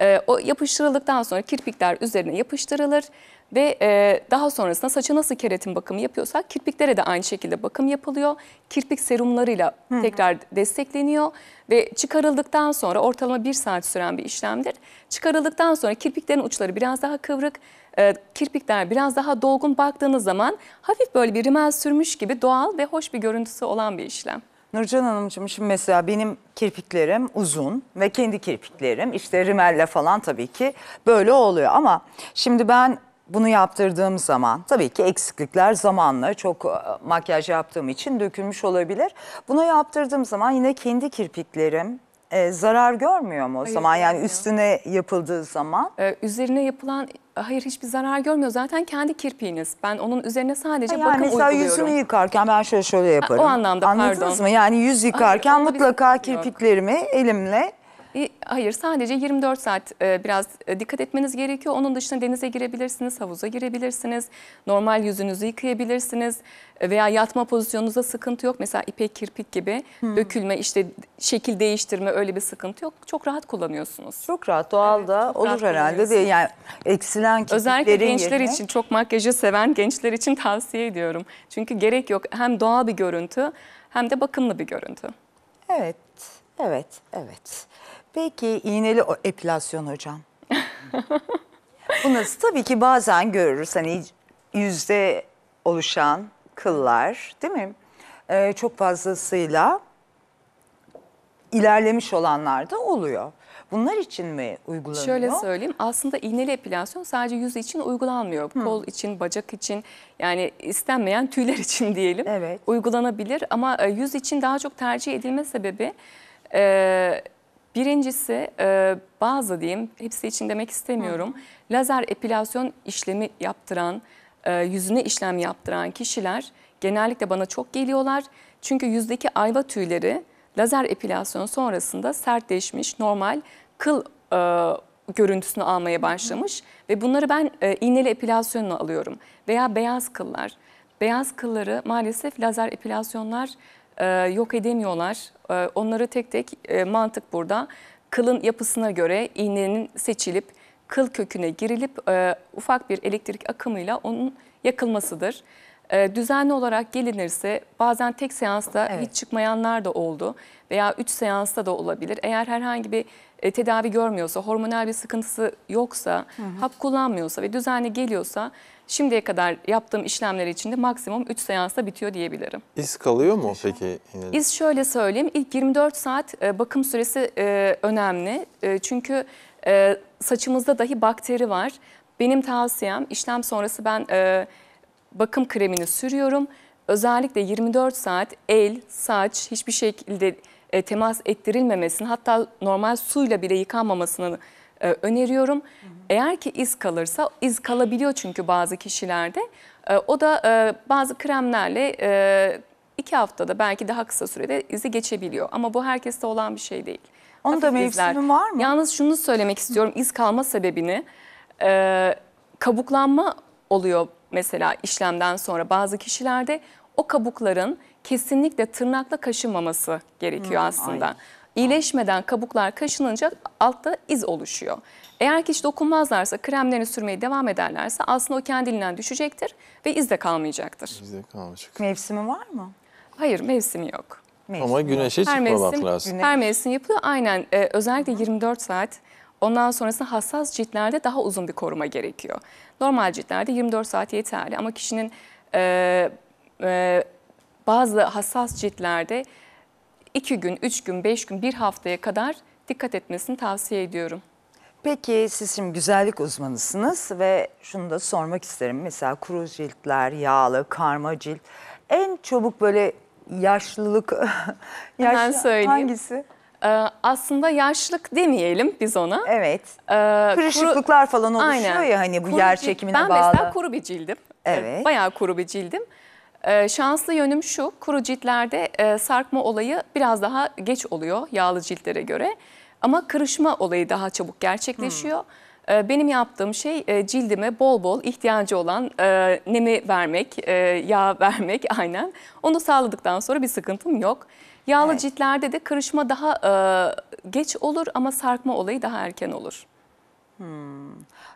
Speaker 4: Ee, o yapıştırıldıktan sonra kirpikler üzerine yapıştırılır ve e, daha sonrasında saça nasıl keratin bakımı yapıyorsak kirpiklere de aynı şekilde bakım yapılıyor. Kirpik serumlarıyla tekrar destekleniyor ve çıkarıldıktan sonra ortalama bir saat süren bir işlemdir. Çıkarıldıktan sonra kirpiklerin uçları biraz daha kıvrık, e, kirpikler biraz daha dolgun baktığınız zaman hafif böyle bir rimel sürmüş gibi doğal ve hoş bir görüntüsü olan bir işlem.
Speaker 1: Nurcan Hanımcığım şimdi mesela benim kirpiklerim uzun ve kendi kirpiklerim işte rimelle falan tabii ki böyle oluyor ama şimdi ben bunu yaptırdığım zaman tabii ki eksiklikler zamanla çok e, makyaj yaptığım için dökülmüş olabilir. Bunu yaptırdığım zaman yine kendi kirpiklerim e, zarar görmüyor mu o
Speaker 4: Hayır,
Speaker 1: zaman yani
Speaker 4: görmüyor.
Speaker 1: üstüne yapıldığı zaman?
Speaker 4: Ee, üzerine yapılan hayır hiçbir zarar görmüyor zaten kendi kirpiğiniz. Ben onun üzerine sadece
Speaker 1: Yani
Speaker 4: bakım
Speaker 1: mesela
Speaker 4: uyguluyorum.
Speaker 1: yüzünü yıkarken ben şöyle şöyle yaparım.
Speaker 4: o anlamda,
Speaker 1: Anladınız
Speaker 4: pardon.
Speaker 1: mı? Yani yüz yıkarken
Speaker 4: bir
Speaker 1: mutlaka kirpiklerimi elimle
Speaker 4: Hayır sadece 24 saat e, biraz e, dikkat etmeniz gerekiyor. Onun dışında denize girebilirsiniz, havuza girebilirsiniz, normal yüzünüzü yıkayabilirsiniz E, veya yatma pozisyonunuzda sıkıntı yok. Mesela ipek kirpik gibi dökülme, işte şekil değiştirme öyle bir sıkıntı yok. Çok rahat kullanıyorsunuz.
Speaker 1: Çok rahat doğal da
Speaker 4: çok
Speaker 1: olur herhalde değil yani eksilen kirpiklerin
Speaker 4: Özellikle gençler
Speaker 1: yerine-
Speaker 4: için çok makyajı seven gençler için tavsiye ediyorum. Çünkü gerek yok hem doğal bir görüntü hem de bakımlı bir görüntü.
Speaker 1: Evet, evet, evet. Peki iğneli o- epilasyon hocam. Bu nasıl? Tabii ki bazen görürüz hani yüzde oluşan kıllar değil mi? Ee, çok fazlasıyla ilerlemiş olanlar da oluyor. Bunlar için mi uygulanıyor?
Speaker 4: Şöyle söyleyeyim aslında iğneli epilasyon sadece yüz için uygulanmıyor. Kol için, bacak için yani istenmeyen tüyler için diyelim
Speaker 1: Evet.
Speaker 4: uygulanabilir. Ama e, yüz için daha çok tercih edilme sebebi e, birincisi e, bazı diyeyim hepsi için demek istemiyorum. Lazer epilasyon işlemi yaptıran, e, yüzüne işlem yaptıran kişiler genellikle bana çok geliyorlar. Çünkü yüzdeki ayva tüyleri lazer epilasyon sonrasında sertleşmiş, normal kıl e, görüntüsünü almaya başlamış ve bunları ben e, iğneli epilasyonla alıyorum veya beyaz kıllar. Beyaz kılları maalesef lazer epilasyonlar e, yok edemiyorlar. E, onları tek tek e, mantık burada kılın yapısına göre iğnenin seçilip kıl köküne girilip e, ufak bir elektrik akımıyla onun yakılmasıdır. E, düzenli olarak gelinirse bazen tek seansta
Speaker 1: Evet.
Speaker 4: hiç çıkmayanlar da oldu veya 3 seansta da olabilir. Eğer herhangi bir e, tedavi görmüyorsa, hormonal bir sıkıntısı yoksa, hap kullanmıyorsa ve düzenli geliyorsa şimdiye kadar yaptığım işlemler içinde maksimum 3 seansta bitiyor diyebilirim.
Speaker 2: İz kalıyor mu peki? Yine?
Speaker 4: İz şöyle söyleyeyim, ilk 24 saat e, bakım süresi e, önemli. E, çünkü e, saçımızda dahi bakteri var. Benim tavsiyem işlem sonrası ben e, bakım kremini sürüyorum. Özellikle 24 saat el, saç hiçbir şekilde e, temas ettirilmemesini hatta normal suyla bile yıkanmamasını e, öneriyorum. Eğer ki iz kalırsa, iz kalabiliyor çünkü bazı kişilerde. E, o da e, bazı kremlerle e, iki haftada belki daha kısa sürede izi geçebiliyor. Ama bu herkeste olan bir şey değil.
Speaker 1: Onun da mevsimi var mı?
Speaker 4: Yalnız şunu söylemek istiyorum iz kalma sebebini. e, kabuklanma oluyor mesela işlemden sonra bazı kişilerde o kabukların kesinlikle tırnakla kaşınmaması gerekiyor aslında. İyileşmeden kabuklar kaşınınca altta iz oluşuyor. Eğer ki hiç dokunmazlarsa, kremlerini sürmeye devam ederlerse aslında o kendiliğinden düşecektir ve iz de kalmayacaktır.
Speaker 2: Bizde kalmışık.
Speaker 1: Mevsimi var mı?
Speaker 4: Hayır, mevsimi yok.
Speaker 1: Mevsimi
Speaker 2: Ama
Speaker 1: yok.
Speaker 2: güneşe
Speaker 4: Her
Speaker 2: çıkmamak
Speaker 4: mevsim,
Speaker 2: lazım.
Speaker 4: her mevsim yapılıyor. Aynen. Ee, özellikle 24 saat. Ondan sonrasında hassas ciltlerde daha uzun bir koruma gerekiyor. Normal ciltlerde 24 saat yeterli ama kişinin e, e, bazı hassas ciltlerde 2 gün, 3 gün, 5 gün, bir haftaya kadar dikkat etmesini tavsiye ediyorum.
Speaker 1: Peki siz şimdi güzellik uzmanısınız ve şunu da sormak isterim. Mesela kuru ciltler, yağlı, karma cilt en çabuk böyle yaşlılık yaşlı
Speaker 4: söyleyeyim.
Speaker 1: hangisi?
Speaker 4: Ee, aslında yaşlılık demeyelim biz ona.
Speaker 1: Evet.
Speaker 4: Ee, kuru-
Speaker 1: Kırışıklıklar falan oluşuyor
Speaker 4: Aynen.
Speaker 1: ya hani bu
Speaker 4: Kuru
Speaker 1: yer çekimine
Speaker 4: ben
Speaker 1: bağlı.
Speaker 4: mesela kuru bir cildim.
Speaker 1: Evet.
Speaker 4: Bayağı kuru bir cildim. Ee, şanslı yönüm şu, kuru ciltlerde e, sarkma olayı biraz daha geç oluyor yağlı ciltlere göre. Ama kırışma olayı daha çabuk gerçekleşiyor. Ee, benim yaptığım şey e, cildime bol bol ihtiyacı olan e, nemi vermek, e, yağ vermek aynen. Onu sağladıktan sonra bir sıkıntım yok. Yağlı
Speaker 1: Evet.
Speaker 4: ciltlerde de kırışma daha e, geç olur ama sarkma olayı daha erken olur.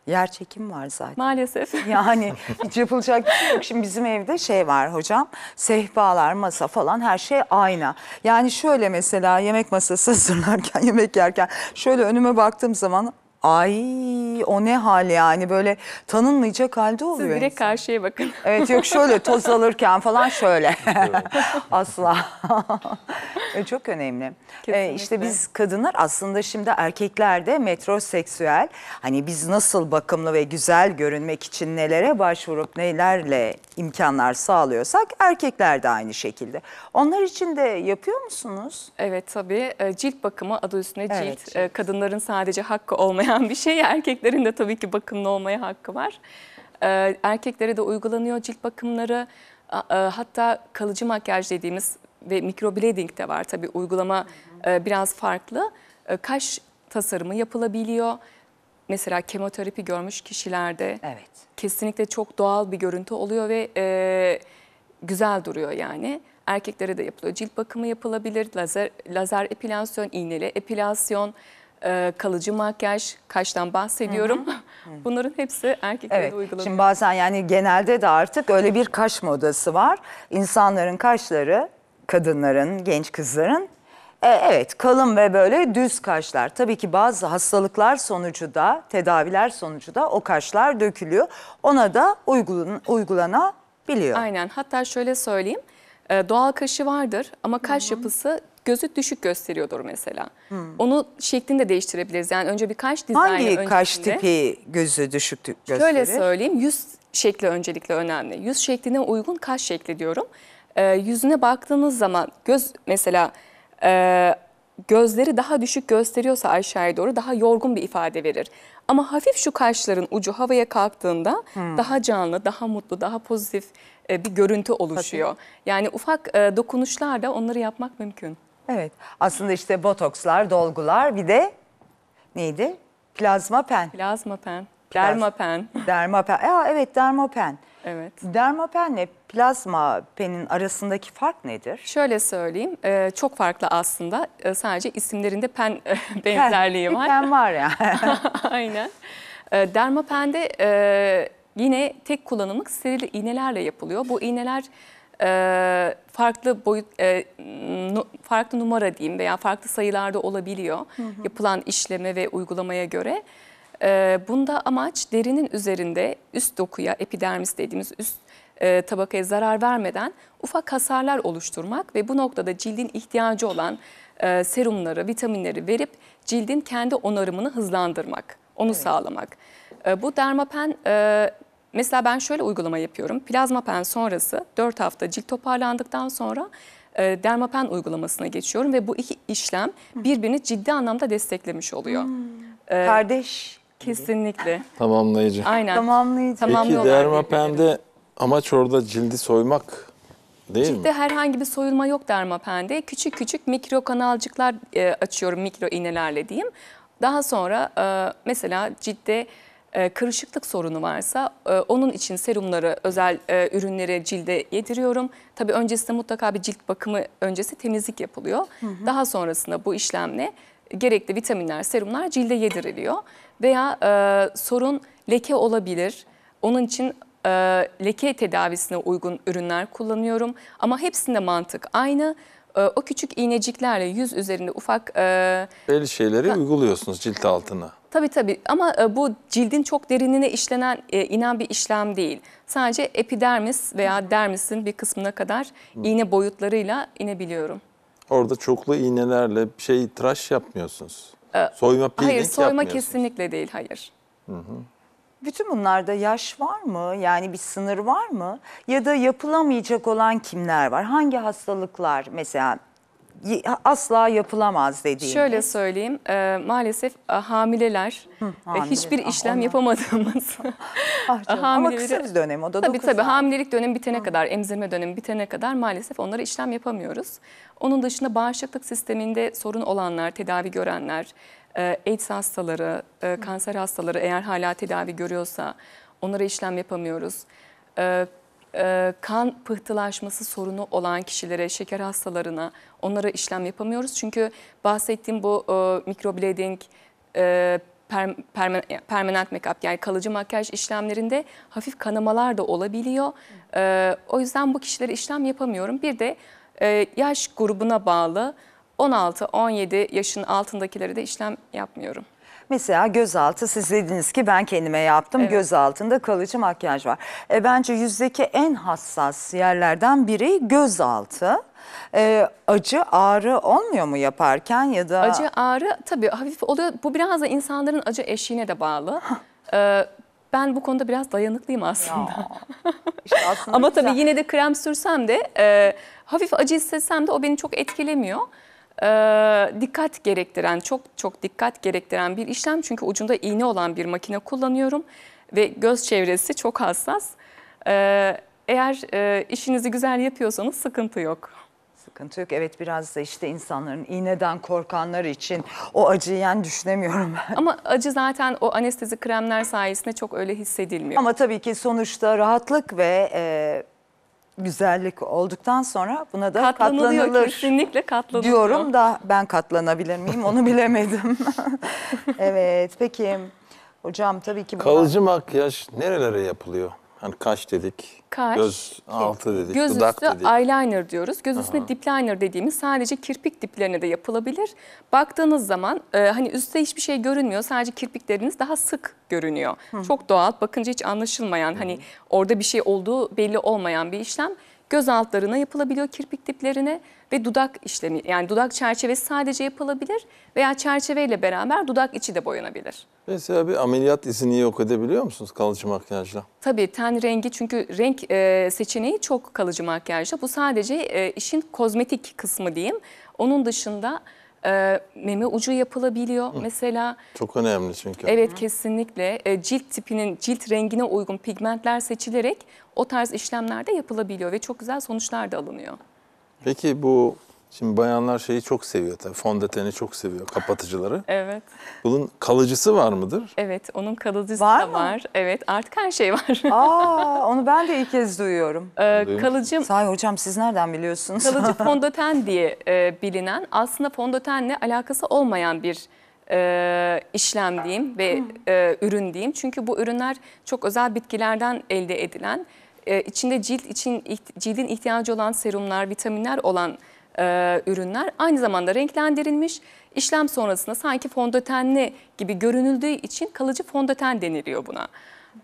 Speaker 1: Yer çekim var zaten.
Speaker 4: Maalesef.
Speaker 1: Yani hiç yapılacak bir şey yok. Şimdi bizim evde şey var hocam. Sehpalar, masa falan her şey ayna. Yani şöyle mesela yemek masası hazırlarken, yemek yerken şöyle önüme baktığım zaman ay o ne hal yani böyle tanınmayacak halde
Speaker 4: Siz
Speaker 1: oluyor.
Speaker 4: direkt
Speaker 1: insan.
Speaker 4: karşıya bakın.
Speaker 1: Evet yok şöyle toz alırken falan şöyle. Asla. E, Çok önemli. E,
Speaker 4: Kesinlikle.
Speaker 1: işte biz kadınlar aslında şimdi erkekler de metroseksüel. Hani biz nasıl bakımlı ve güzel görünmek için nelere başvurup nelerle imkanlar sağlıyorsak erkekler de aynı şekilde. Onlar için de yapıyor musunuz?
Speaker 4: Evet tabii E, cilt bakımı adı üstüne cilt.
Speaker 1: Evet, cilt.
Speaker 4: E, Kadınların sadece hakkı olmayan bir şey. Erkeklerin de tabii ki bakımlı olmaya hakkı var. E, Erkeklere de uygulanıyor cilt bakımları. E, Hatta kalıcı makyaj dediğimiz ve microblading de var tabii uygulama e, biraz farklı. E, Kaş tasarımı yapılabiliyor. Mesela kemoterapi görmüş kişilerde
Speaker 1: Evet.
Speaker 4: kesinlikle çok doğal bir görüntü oluyor ve e, güzel duruyor yani. Erkeklere de yapılıyor. Cilt bakımı yapılabilir, lazer, lazer epilasyon, iğneli epilasyon, e, kalıcı makyaj, kaştan bahsediyorum. Bunların hepsi erkeklere
Speaker 1: Evet.
Speaker 4: uygulanıyor.
Speaker 1: Şimdi bazen yani genelde de artık öyle bir kaş modası var. İnsanların kaşları, kadınların, genç kızların e, evet kalın ve böyle düz kaşlar. Tabii ki bazı hastalıklar sonucu da, tedaviler sonucu da o kaşlar dökülüyor. Ona da uygulan, uygulanabiliyor.
Speaker 4: Aynen. Hatta şöyle söyleyeyim. e, Doğal kaşı vardır ama kaş yapısı gözü düşük gösteriyordur mesela. Onu şeklini de değiştirebiliriz. Yani önce bir kaş dizaynı
Speaker 1: Hangi kaş
Speaker 4: öncesinde-
Speaker 1: tipi gözü düşük gösterir?
Speaker 4: Şöyle söyleyeyim, yüz şekli öncelikle önemli. Yüz şekline uygun kaş şekli diyorum. Ee, yüzüne baktığınız zaman göz mesela e, gözleri daha düşük gösteriyorsa aşağıya doğru daha yorgun bir ifade verir. Ama hafif şu kaşların ucu havaya kalktığında daha canlı, daha mutlu, daha pozitif e, bir görüntü oluşuyor. Yani ufak e, dokunuşlarla onları yapmak mümkün.
Speaker 1: Evet. Aslında işte botokslar, dolgular bir de neydi? Plazma pen.
Speaker 4: Plazma pen,
Speaker 1: Plaz-
Speaker 4: dermapen.
Speaker 1: Dermapen. Ya evet dermapen.
Speaker 4: Evet.
Speaker 1: Dermapenle plazma penin arasındaki fark nedir?
Speaker 4: Şöyle söyleyeyim, e, çok farklı aslında. E, sadece isimlerinde pen e, benzerliği var.
Speaker 1: pen var ya.
Speaker 4: Aynen. E, dermapende e, yine tek kullanımlık steril iğnelerle yapılıyor. Bu iğneler e, farklı boyut, e, nu- farklı numara diyeyim veya farklı sayılarda olabiliyor. Yapılan işleme ve uygulamaya göre. E, bunda amaç derinin üzerinde üst dokuya, epidermis dediğimiz üst e, tabakaya zarar vermeden ufak hasarlar oluşturmak ve bu noktada cildin ihtiyacı olan e, serumları, vitaminleri verip cildin kendi onarımını hızlandırmak, onu sağlamak. E, bu dermapen e, mesela ben şöyle uygulama yapıyorum. Plazmapen sonrası 4 hafta cilt toparlandıktan sonra e, dermapen uygulamasına geçiyorum ve bu iki işlem birbirini ciddi anlamda desteklemiş oluyor.
Speaker 1: Kardeş.
Speaker 4: Kesinlikle.
Speaker 2: Tamamlayıcı.
Speaker 4: Aynen.
Speaker 1: Tamamlayıcı.
Speaker 4: Tamam.
Speaker 2: Peki
Speaker 4: Tamamlıyorlar
Speaker 2: dermapende amaç orada cildi soymak değil mi?
Speaker 4: Ciltte herhangi bir soyulma yok dermapende. Küçük küçük mikro kanalcıklar e, açıyorum mikro iğnelerle diyeyim. Daha sonra e, mesela ciltte kırışıklık sorunu varsa e, onun için serumları, özel e, ürünleri cilde yediriyorum. Tabii öncesinde mutlaka bir cilt bakımı öncesi temizlik yapılıyor. Daha sonrasında bu işlemle gerekli vitaminler, serumlar cilde yediriliyor. Veya e, sorun leke olabilir. Onun için e, leke tedavisine uygun ürünler kullanıyorum. Ama hepsinde mantık aynı. E, o küçük iğneciklerle yüz üzerinde ufak... E,
Speaker 2: Belli şeyleri uyguluyorsunuz cilt altına.
Speaker 4: tabii tabii ama e, bu cildin çok derinine işlenen, e, inen bir işlem değil. Sadece epidermis veya dermisin bir kısmına kadar iğne boyutlarıyla inebiliyorum.
Speaker 2: Orada çoklu iğnelerle şey tıraş yapmıyorsunuz. Soyma peeling
Speaker 4: Hayır soyma
Speaker 2: yapmıyorsunuz.
Speaker 4: kesinlikle değil hayır.
Speaker 1: Bütün bunlarda yaş var mı? Yani bir sınır var mı? Ya da yapılamayacak olan kimler var? Hangi hastalıklar mesela asla yapılamaz dediğiniz?
Speaker 4: Şöyle söyleyeyim, e, maalesef e, hamileler ve
Speaker 1: hamileler.
Speaker 4: hiçbir
Speaker 1: Ah,
Speaker 4: işlem
Speaker 1: onlar.
Speaker 4: yapamadığımız
Speaker 1: Ah canım, Ama kısa bir dönem o da
Speaker 4: Tabii tabii
Speaker 1: ay.
Speaker 4: hamilelik dönemi bitene kadar, emzirme dönemi bitene kadar maalesef onlara işlem yapamıyoruz. Onun dışında bağışıklık sisteminde sorun olanlar, tedavi görenler, e, AIDS hastaları, e, kanser hastaları eğer hala tedavi görüyorsa onlara işlem yapamıyoruz. E, e, kan pıhtılaşması sorunu olan kişilere, şeker hastalarına onlara işlem yapamıyoruz. Çünkü bahsettiğim bu e, microblading, per, perma- permanent make-up yani kalıcı makyaj işlemlerinde hafif kanamalar da olabiliyor. E, o yüzden bu kişilere işlem yapamıyorum. Bir de yaş grubuna bağlı 16-17 yaşın altındakilere de işlem yapmıyorum.
Speaker 1: Mesela gözaltı siz dediniz ki ben kendime yaptım.
Speaker 4: Evet.
Speaker 1: Göz altında kalıcı makyaj var. E, bence yüzdeki en hassas yerlerden biri gözaltı. E, acı ağrı olmuyor mu yaparken ya da
Speaker 4: Acı ağrı tabii hafif oluyor. Bu biraz da insanların acı eşiğine de bağlı. E, ben bu konuda biraz dayanıklıyım aslında.
Speaker 1: işte aslında
Speaker 4: Ama
Speaker 1: güzel.
Speaker 4: tabii yine de krem sürsem de e, hafif acı hissetsem de o beni çok etkilemiyor. E, dikkat gerektiren, çok çok dikkat gerektiren bir işlem. Çünkü ucunda iğne olan bir makine kullanıyorum ve göz çevresi çok hassas. E, eğer e, işinizi güzel yapıyorsanız sıkıntı yok.
Speaker 1: Sıkıntı yok. Evet biraz da işte insanların iğneden korkanlar için o acıyı yani düşünemiyorum ben.
Speaker 4: Ama acı zaten o anestezi kremler sayesinde çok öyle hissedilmiyor.
Speaker 1: Ama tabii ki sonuçta rahatlık ve e, güzellik olduktan sonra buna da
Speaker 4: katlanılıyor,
Speaker 1: katlanılır.
Speaker 4: kesinlikle katlanılıyor.
Speaker 1: diyorum da ben katlanabilir miyim onu bilemedim. evet peki hocam tabii ki
Speaker 2: Kalıcı makyaj nerelere yapılıyor? Hani kaş dedik,
Speaker 4: Kaş,
Speaker 2: göz altı dedik,
Speaker 4: Göz
Speaker 2: dudak
Speaker 4: üstü
Speaker 2: dedik.
Speaker 4: eyeliner diyoruz. Göz üstüne dip liner dediğimiz sadece kirpik diplerine de yapılabilir. Baktığınız zaman e, hani üstte hiçbir şey görünmüyor. Sadece kirpikleriniz daha sık görünüyor. Çok doğal. Bakınca hiç anlaşılmayan hani orada bir şey olduğu belli olmayan bir işlem. Göz altlarına yapılabiliyor kirpik diplerine ve dudak işlemi yani dudak çerçevesi sadece yapılabilir veya çerçeveyle beraber dudak içi de boyanabilir.
Speaker 2: Mesela bir ameliyat izini yok edebiliyor musunuz kalıcı makyajla?
Speaker 4: Tabii ten rengi çünkü renk e, seçeneği çok kalıcı makyajda. Bu sadece e, işin kozmetik kısmı diyeyim. Onun dışında e, meme ucu yapılabiliyor. Mesela
Speaker 2: Çok önemli çünkü.
Speaker 4: evet kesinlikle e, cilt tipinin cilt rengine uygun pigmentler seçilerek o tarz işlemler de yapılabiliyor ve çok güzel sonuçlar da alınıyor.
Speaker 2: Peki bu şimdi bayanlar şeyi çok seviyor tabii fondöteni çok seviyor kapatıcıları.
Speaker 4: Evet.
Speaker 2: Bunun kalıcısı var mıdır?
Speaker 4: Evet, onun kalıcısı
Speaker 1: Var
Speaker 4: da
Speaker 1: mı?
Speaker 4: var. Evet, artık her şey var.
Speaker 1: Aa, onu ben de ilk kez duyuyorum.
Speaker 4: Ee,
Speaker 2: Duymuş.
Speaker 4: kalıcı
Speaker 1: Sahi hocam siz nereden biliyorsunuz?
Speaker 4: Kalıcı fondöten diye e, bilinen aslında fondötenle alakası olmayan bir e, işlem diyeyim ve e, ürün diyeyim. Çünkü bu ürünler çok özel bitkilerden elde edilen, e, içinde cilt için iht- cildin ihtiyacı olan serumlar, vitaminler olan e, ürünler aynı zamanda renklendirilmiş. İşlem sonrasında sanki fondötenli gibi görünüldüğü için kalıcı fondöten deniliyor buna.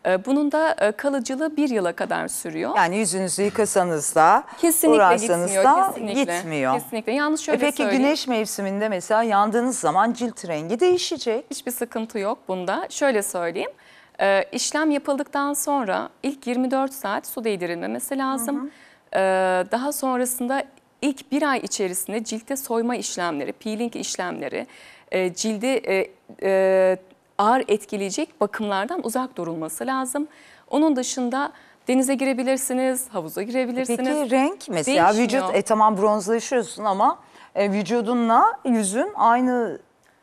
Speaker 4: E, bunun da e, kalıcılığı bir yıla kadar sürüyor.
Speaker 1: Yani yüzünüzü yıkasanız da
Speaker 4: Kesinlikle
Speaker 1: uğraşsanız
Speaker 4: gitmiyor.
Speaker 1: da
Speaker 4: kesinlikle.
Speaker 1: gitmiyor.
Speaker 4: Kesinlikle. Yalnız şöyle
Speaker 1: E peki
Speaker 4: söyleyeyim.
Speaker 1: güneş mevsiminde mesela yandığınız zaman cilt rengi değişecek.
Speaker 4: Hiçbir sıkıntı yok bunda. Şöyle söyleyeyim. Ee, işlem yapıldıktan sonra ilk 24 saat su değdirilmemesi lazım. Ee, daha sonrasında ilk bir ay içerisinde ciltte soyma işlemleri, peeling işlemleri, e, cildi e, e, ağır etkileyecek bakımlardan uzak durulması lazım. Onun dışında denize girebilirsiniz, havuza girebilirsiniz.
Speaker 1: Peki renk mesela
Speaker 4: Değişmiyor.
Speaker 1: vücut e, tamam bronzlaşıyorsun ama e, vücudunla yüzün aynı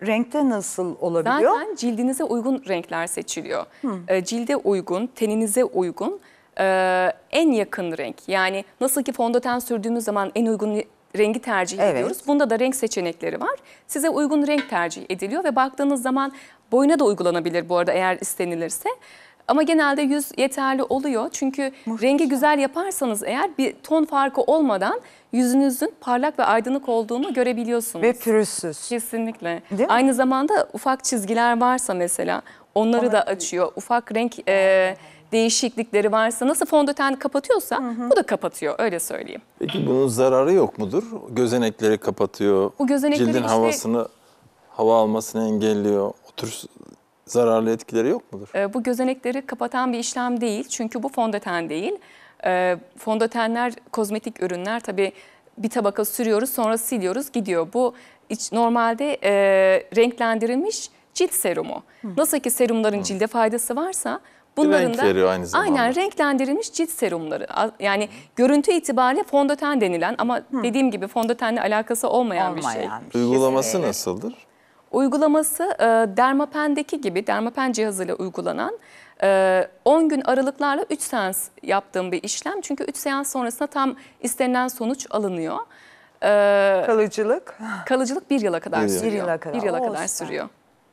Speaker 1: renkte nasıl olabiliyor?
Speaker 4: Zaten cildinize uygun renkler seçiliyor. Ee, cilde uygun, teninize uygun e, en yakın renk. Yani nasıl ki fondöten sürdüğümüz zaman en uygun rengi tercih
Speaker 1: Evet.
Speaker 4: ediyoruz. Bunda da renk seçenekleri var. Size uygun renk tercih ediliyor ve baktığınız zaman boyuna da uygulanabilir bu arada eğer istenilirse. Ama genelde yüz yeterli oluyor. Çünkü rengi güzel yaparsanız eğer bir ton farkı olmadan yüzünüzün parlak ve aydınlık olduğunu görebiliyorsunuz.
Speaker 1: Ve pürüzsüz.
Speaker 4: Kesinlikle. Aynı zamanda ufak çizgiler varsa mesela onları da açıyor. Ufak renk e, değişiklikleri varsa nasıl fondöten kapatıyorsa bu da kapatıyor öyle söyleyeyim.
Speaker 2: Peki bunun zararı yok mudur? Gözenekleri kapatıyor,
Speaker 4: Bu gözenekleri
Speaker 2: cildin
Speaker 4: işte-
Speaker 2: havasını hava almasını engelliyor. O tür zararlı etkileri yok mudur?
Speaker 4: E, bu gözenekleri kapatan bir işlem değil. Çünkü bu fondöten değil. E, fondötenler kozmetik ürünler tabii bir tabaka sürüyoruz sonra siliyoruz gidiyor. Bu iç, normalde e, renklendirilmiş cilt serumu. Nasıl ki serumların cilde faydası varsa bunların
Speaker 2: renk
Speaker 4: da
Speaker 2: veriyor aynı zamanda.
Speaker 4: aynen renklendirilmiş cilt serumları. Yani görüntü itibariyle fondöten denilen ama dediğim gibi fondötenle alakası olmayan, bir şey.
Speaker 1: Olmayan bir şey.
Speaker 2: Uygulaması nasıldır?
Speaker 4: Uygulaması e, Dermapen'deki gibi Dermapen cihazıyla uygulanan e, 10 gün aralıklarla 3 seans yaptığım bir işlem. Çünkü 3 seans sonrasında tam istenilen sonuç alınıyor. E,
Speaker 1: Kalıcılık
Speaker 4: kalıcılık bir yıla kadar
Speaker 2: Bir yıl.
Speaker 4: sürüyor.
Speaker 1: Bir yıla kadar.
Speaker 4: Bir yıla kadar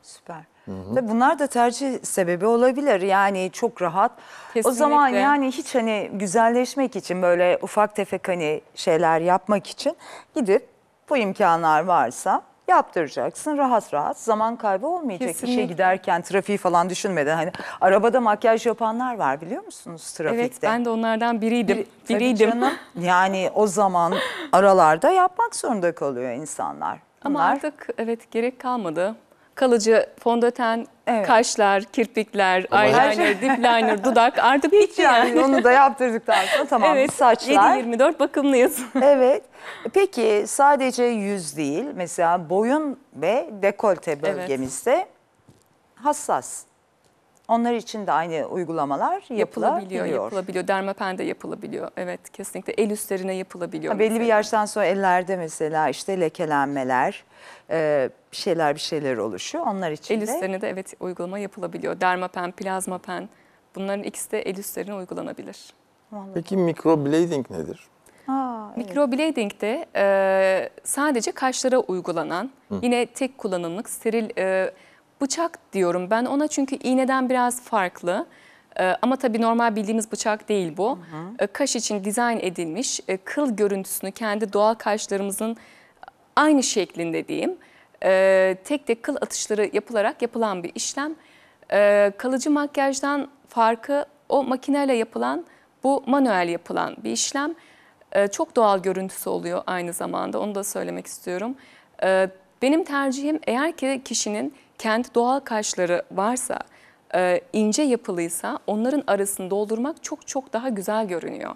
Speaker 1: süper. Süper. Tabii bunlar da tercih sebebi olabilir. Yani çok rahat. O
Speaker 4: Kesinlikle.
Speaker 1: zaman yani hiç hani güzelleşmek için böyle ufak tefek hani şeyler yapmak için gidip bu imkanlar varsa yaptıracaksın rahat rahat. Zaman kaybı olmayacak. İşe
Speaker 4: Kesinlikle.
Speaker 1: giderken trafiği falan düşünmeden hani arabada makyaj yapanlar var biliyor musunuz trafikte?
Speaker 4: Evet ben de onlardan biriydim.
Speaker 1: Bir-
Speaker 4: biriydim.
Speaker 1: canım. Yani o zaman aralarda yapmak zorunda kalıyor insanlar.
Speaker 4: Ama
Speaker 1: Bunlar-
Speaker 4: artık evet gerek kalmadı. Kalıcı fondöten,
Speaker 1: Evet.
Speaker 4: kaşlar, kirpikler,
Speaker 1: her şey-
Speaker 4: eyeliner, dip liner, dudak artık
Speaker 1: hiç
Speaker 4: bitti
Speaker 1: yani
Speaker 4: yani.
Speaker 1: onu da yaptırdıktan sonra tamam
Speaker 4: Evet,
Speaker 1: saçlar.
Speaker 4: 7-24 bakımlıyız.
Speaker 1: Evet. Peki sadece yüz değil mesela boyun ve dekolte bölgemizde hassas. Onlar için de aynı uygulamalar
Speaker 4: Yapılabiliyor,
Speaker 1: yapılabiliyor.
Speaker 4: Dermapen'de yapılabiliyor. Evet, kesinlikle. El üstlerine yapılabiliyor.
Speaker 1: Ha, Belli bir
Speaker 4: mesela.
Speaker 1: yaştan sonra ellerde mesela işte lekelenmeler, e, bir şeyler bir şeyler oluşuyor. Onlar için
Speaker 4: El
Speaker 1: de
Speaker 4: üstlerine de evet uygulama yapılabiliyor. Dermapen, plazmapen. Bunların ikisi de el üstlerine uygulanabilir.
Speaker 2: Peki microblading nedir?
Speaker 1: Aa, evet.
Speaker 4: Microblading de e, sadece kaşlara uygulanan, yine tek kullanımlık steril e, bıçak diyorum ben ona çünkü iğneden biraz farklı. E, ama tabii normal bildiğimiz bıçak değil bu. E, kaş için dizayn edilmiş, e, kıl görüntüsünü kendi doğal kaşlarımızın aynı şeklinde diyeyim. e, tek tek kıl atışları yapılarak yapılan bir işlem. Kalıcı makyajdan farkı o makineyle yapılan, bu manuel yapılan bir işlem. Çok doğal görüntüsü oluyor aynı zamanda. Onu da söylemek istiyorum. Benim tercihim eğer ki kişinin kendi doğal kaşları varsa, e, ince yapılıysa onların arasını doldurmak çok çok daha güzel görünüyor.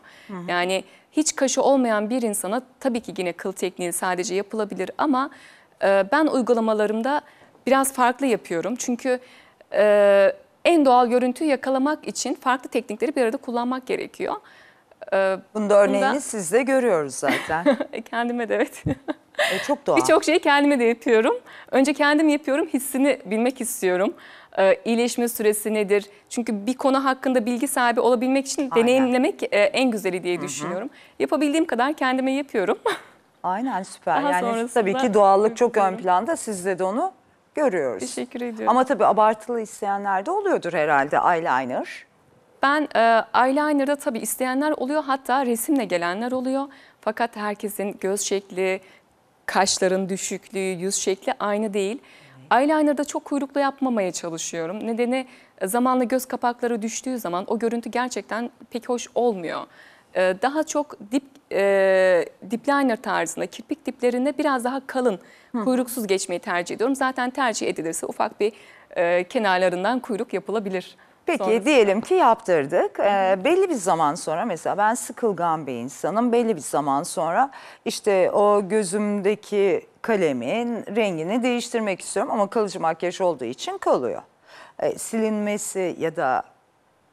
Speaker 4: Yani hiç kaşı olmayan bir insana tabii ki yine kıl tekniği sadece yapılabilir ama e, ben uygulamalarımda biraz farklı yapıyorum. Çünkü e, en doğal görüntüyü yakalamak için farklı teknikleri bir arada kullanmak gerekiyor. E,
Speaker 1: Bunda örneğini
Speaker 4: Bunda-
Speaker 1: siz de görüyoruz zaten.
Speaker 4: kendime de evet.
Speaker 1: E, çok doğal.
Speaker 4: Birçok şeyi kendime de yapıyorum. Önce kendim yapıyorum, hissini bilmek istiyorum. Ee, iyileşme süresi nedir? Çünkü bir konu hakkında bilgi sahibi olabilmek için
Speaker 1: Aynen.
Speaker 4: deneyimlemek e, en güzeli diye düşünüyorum. Yapabildiğim kadar kendime yapıyorum.
Speaker 1: Aynen süper.
Speaker 4: Daha
Speaker 1: yani
Speaker 4: sonrasında
Speaker 1: tabii ki doğallık çok ön planda. Sizde de onu görüyoruz.
Speaker 4: Teşekkür ediyorum.
Speaker 1: Ama tabii abartılı isteyenler de oluyordur herhalde eyeliner.
Speaker 4: Ben e, eyeliner'da tabii isteyenler oluyor. Hatta resimle gelenler oluyor. Fakat herkesin göz şekli, kaşların düşüklüğü, yüz şekli aynı değil. Eyeliner'da çok kuyruklu yapmamaya çalışıyorum. Nedeni e, zamanla göz kapakları düştüğü zaman o görüntü gerçekten pek hoş olmuyor. E, daha çok dip e, dip liner tarzında kirpik diplerinde biraz daha kalın, kuyruksuz geçmeyi tercih ediyorum. Zaten tercih edilirse ufak bir e, kenarlarından kuyruk yapılabilir.
Speaker 1: Peki
Speaker 4: Sonrasında.
Speaker 1: diyelim ki yaptırdık. Ee, belli bir zaman sonra mesela ben sıkılgan bir insanım. Belli bir zaman sonra işte o gözümdeki kalemin rengini değiştirmek istiyorum ama kalıcı makyaj olduğu için kalıyor. Ee, silinmesi ya da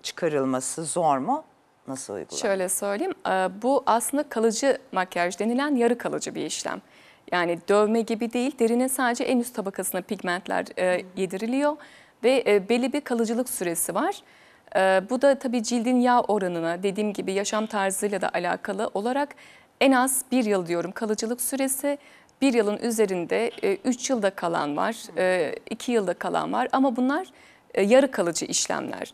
Speaker 1: çıkarılması zor mu? Nasıl uygulanır?
Speaker 4: Şöyle söyleyeyim, e, bu aslında kalıcı makyaj denilen yarı kalıcı bir işlem. Yani dövme gibi değil, derinin sadece en üst tabakasına pigmentler e, yediriliyor ve e, belli bir kalıcılık süresi var. E, Bu da tabii cildin yağ oranına, dediğim gibi yaşam tarzıyla da alakalı olarak en az bir yıl diyorum kalıcılık süresi. Bir yılın üzerinde 3 yılda kalan var, 2 yılda kalan var ama bunlar e, yarı kalıcı işlemler.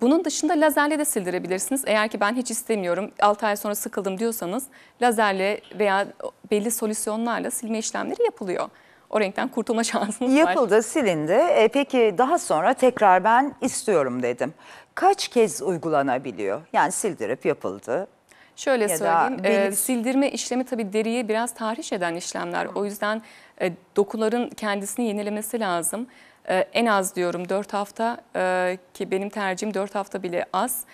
Speaker 4: Bunun dışında lazerle de sildirebilirsiniz. Eğer ki ben hiç istemiyorum, 6 ay sonra sıkıldım diyorsanız lazerle veya belli solüsyonlarla silme işlemleri yapılıyor. O renkten kurtulma şansınız var.
Speaker 1: Yapıldı, silindi. E, peki daha sonra tekrar ben istiyorum dedim. Kaç kez uygulanabiliyor? Yani sildirip yapıldı.
Speaker 4: Şöyle
Speaker 1: Ya
Speaker 4: söyleyeyim, e, sildirme işlemi tabii deriyi biraz tahriş eden işlemler. O yüzden e, dokuların kendisini yenilemesi lazım. E, en az diyorum 4 hafta e, ki benim tercihim 4 hafta bile az.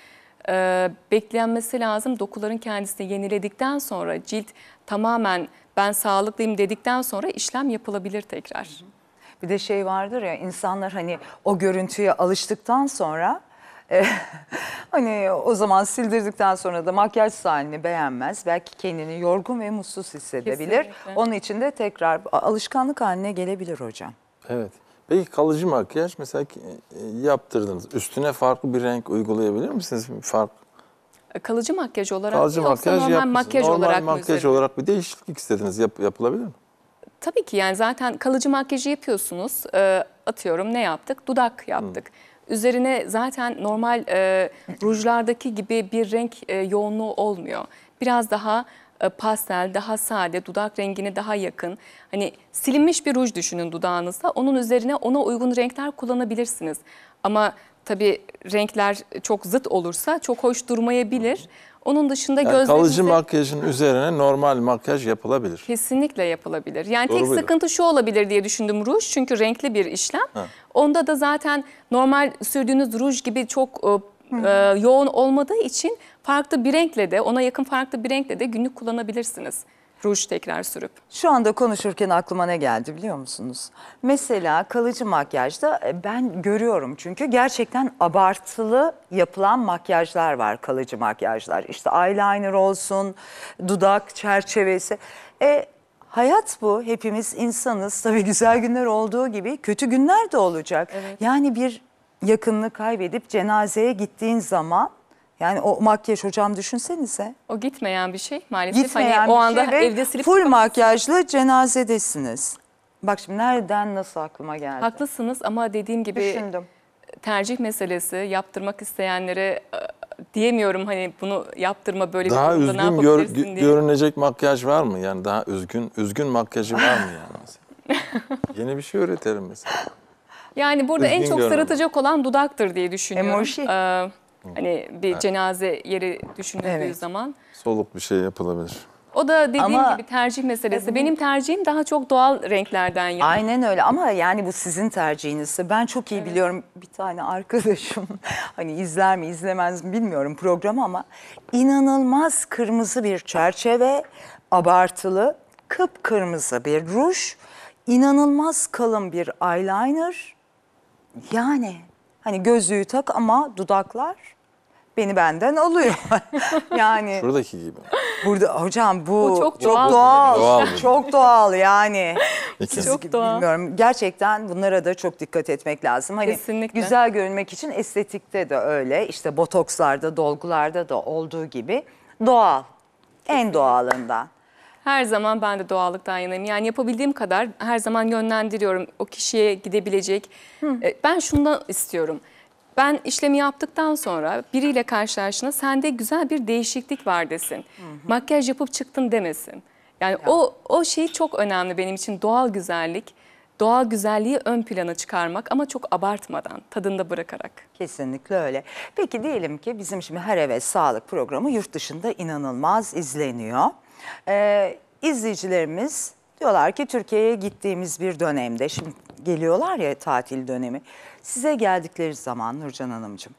Speaker 4: E, beklenmesi lazım. Dokuların kendisini yeniledikten sonra cilt tamamen ben sağlıklıyım dedikten sonra işlem yapılabilir tekrar.
Speaker 1: Bir de şey vardır ya insanlar hani o görüntüye alıştıktan sonra e, hani o zaman sildirdikten sonra da makyaj halini beğenmez. Belki kendini yorgun ve mutsuz hissedebilir.
Speaker 4: Kesinlikle.
Speaker 1: Onun için de tekrar alışkanlık haline gelebilir hocam.
Speaker 2: Evet. Peki kalıcı makyaj mesela ki, e, yaptırdınız. Üstüne farklı bir renk uygulayabilir misiniz? Fark,
Speaker 4: E, Kalıcı makyaj olarak
Speaker 2: kalıcı
Speaker 4: mı yoksa
Speaker 2: makyaj
Speaker 4: normal
Speaker 2: yapmışsınız.
Speaker 4: makyaj
Speaker 2: Normal
Speaker 4: olarak mı
Speaker 2: makyaj
Speaker 4: üzerine?
Speaker 2: olarak bir değişiklik istediniz. Yap, yapılabilir mi?
Speaker 4: Tabii ki yani zaten kalıcı makyajı yapıyorsunuz. Ee, atıyorum ne yaptık? Dudak yaptık. Üzerine zaten normal e, rujlardaki gibi bir renk e, yoğunluğu olmuyor. Biraz daha e, pastel, daha sade, dudak rengine daha yakın. Hani silinmiş bir ruj düşünün dudağınızda. Onun üzerine ona uygun renkler kullanabilirsiniz. Ama tabii renkler çok zıt olursa çok hoş durmayabilir. Onun dışında
Speaker 2: Yani
Speaker 4: gözlerinize...
Speaker 2: kalıcı makyajın üzerine normal makyaj yapılabilir.
Speaker 4: Kesinlikle yapılabilir. Yani
Speaker 2: Doğru
Speaker 4: tek
Speaker 2: buyurun.
Speaker 4: sıkıntı şu olabilir diye düşündüm ruj. Çünkü renkli bir işlem. Onda da zaten normal sürdüğünüz ruj gibi çok e, e, yoğun olmadığı için farklı bir renkle de ona yakın farklı bir renkle de günlük kullanabilirsiniz. Ruj tekrar sürüp.
Speaker 1: Şu anda konuşurken aklıma ne geldi biliyor musunuz? Mesela kalıcı makyajda e, ben görüyorum çünkü gerçekten abartılı yapılan makyajlar var kalıcı makyajlar. İşte eyeliner olsun, dudak çerçevesi. E, hayat bu. Hepimiz insanız. Tabii güzel günler olduğu gibi kötü günler de olacak. Yani bir yakınını kaybedip cenazeye gittiğin zaman yani o makyaj hocam düşünsenize.
Speaker 4: O gitmeyen bir şey maalesef.
Speaker 1: Gitmeyen
Speaker 4: hani o
Speaker 1: bir
Speaker 4: anda
Speaker 1: şey
Speaker 4: evde silip
Speaker 1: full makyajlı cenazedesiniz. Bak şimdi nereden nasıl aklıma geldi?
Speaker 4: Haklısınız ama dediğim gibi
Speaker 1: Düşündüm.
Speaker 4: tercih meselesi yaptırmak isteyenlere e, diyemiyorum hani bunu yaptırma böyle
Speaker 2: Daha
Speaker 4: bir durumda ne
Speaker 2: üzgün gör-
Speaker 4: diye.
Speaker 2: görünecek makyaj var mı? Yani daha üzgün üzgün makyajı var mı yani? Yeni bir şey öğretelim mesela.
Speaker 4: Yani burada en
Speaker 2: Üzgün
Speaker 4: çok
Speaker 2: görünüyor.
Speaker 4: sarıtacak olan dudaktır diye düşünüyorum.
Speaker 1: Emoji.
Speaker 4: Ee, hani bir cenaze yeri düşünüldüğü
Speaker 1: Evet.
Speaker 4: zaman.
Speaker 2: Soluk bir şey yapılabilir.
Speaker 4: O da dediğim
Speaker 1: Ama-
Speaker 4: gibi tercih meselesi. Benim tercihim daha çok doğal renklerden yana.
Speaker 1: Aynen öyle ama yani bu sizin tercihinizse ben çok iyi biliyorum bir tane arkadaşım hani izler mi izlemez mi bilmiyorum programı ama inanılmaz kırmızı bir çerçeve abartılı kıpkırmızı bir ruj inanılmaz kalın bir eyeliner yani hani gözlüğü tak ama dudaklar beni benden alıyor yani
Speaker 2: Şuradaki gibi.
Speaker 1: Burada hocam bu,
Speaker 4: Bu çok doğal.
Speaker 1: doğal.
Speaker 2: Doğal bu.
Speaker 1: Çok doğal yani.
Speaker 2: Peki.
Speaker 1: Siz
Speaker 4: Çok doğal.
Speaker 1: Bilmiyorum. Gerçekten bunlara da çok dikkat etmek lazım. Hani
Speaker 4: Kesinlikle.
Speaker 1: güzel görünmek için estetikte de öyle. İşte botokslarda, dolgularda da olduğu gibi doğal. En doğalından.
Speaker 4: Her zaman ben de doğallıktan yanayım. Yani yapabildiğim kadar her zaman yönlendiriyorum o kişiye gidebilecek. E, Ben şundan istiyorum. Ben işlemi yaptıktan sonra biriyle karşılaştığında sende güzel bir değişiklik var desin. Makyaj yapıp çıktın demesin. Yani o o şey çok önemli benim için doğal güzellik. Doğal güzelliği ön plana çıkarmak ama çok abartmadan, tadında bırakarak.
Speaker 1: Kesinlikle öyle. Peki diyelim ki bizim şimdi Her Eve Sağlık programı yurt dışında inanılmaz izleniyor. Ee, izleyicilerimiz diyorlar ki Türkiye'ye gittiğimiz bir dönemde, şimdi geliyorlar ya tatil dönemi. Size geldikleri zaman Nurcan Hanımcığım,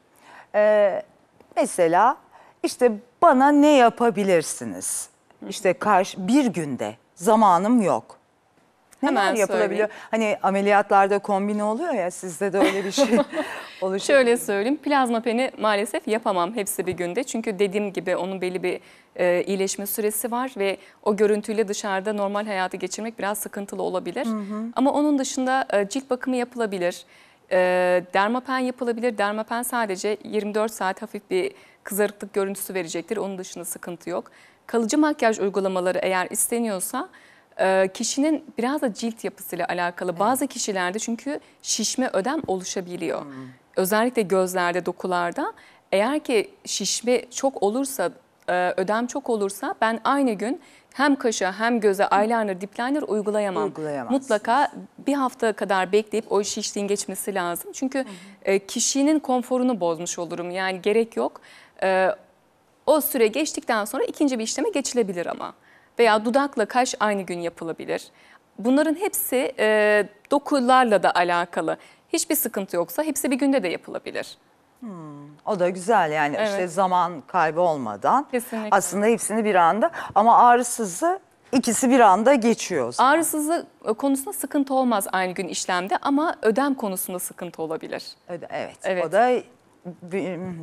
Speaker 1: ee, mesela işte bana ne yapabilirsiniz? İşte karşı bir günde zamanım yok. Neler
Speaker 4: Hemen
Speaker 1: yapılabiliyor? Hani ameliyatlarda kombine oluyor ya sizde de öyle bir şey oluşuyor.
Speaker 4: Şöyle söyleyeyim, plazma peni maalesef yapamam hepsi bir günde. Çünkü dediğim gibi onun belli bir e, iyileşme süresi var ve o görüntüyle dışarıda normal hayatı geçirmek biraz sıkıntılı olabilir. Ama onun dışında e, cilt bakımı yapılabilir. E, dermapen yapılabilir. Dermapen sadece 24 saat hafif bir kızarıklık görüntüsü verecektir. Onun dışında sıkıntı yok. Kalıcı makyaj uygulamaları eğer isteniyorsa kişinin biraz da cilt yapısıyla alakalı. Bazı kişilerde çünkü şişme ödem oluşabiliyor. Özellikle gözlerde, dokularda. Eğer ki şişme çok olursa, e, ödem çok olursa ben aynı gün hem kaşa hem göze eyeliner, dip liner uygulayamam. Mutlaka bir hafta kadar bekleyip o şişliğin geçmesi lazım. Çünkü e, kişinin konforunu bozmuş olurum. Yani gerek yok. E, O süre geçtikten sonra ikinci bir işleme geçilebilir ama. Veya dudakla kaş aynı gün yapılabilir. Bunların hepsi e, dokularla da alakalı. Hiçbir sıkıntı yoksa hepsi bir günde de yapılabilir.
Speaker 1: O da güzel yani
Speaker 4: Evet.
Speaker 1: işte zaman kaybı olmadan
Speaker 4: Kesinlikle.
Speaker 1: aslında hepsini bir anda ama ağrısızı ikisi bir anda geçiyor.
Speaker 4: Ağrısızlık konusunda sıkıntı olmaz aynı gün işlemde ama ödem konusunda sıkıntı olabilir.
Speaker 1: Evet,
Speaker 4: Evet.
Speaker 1: o da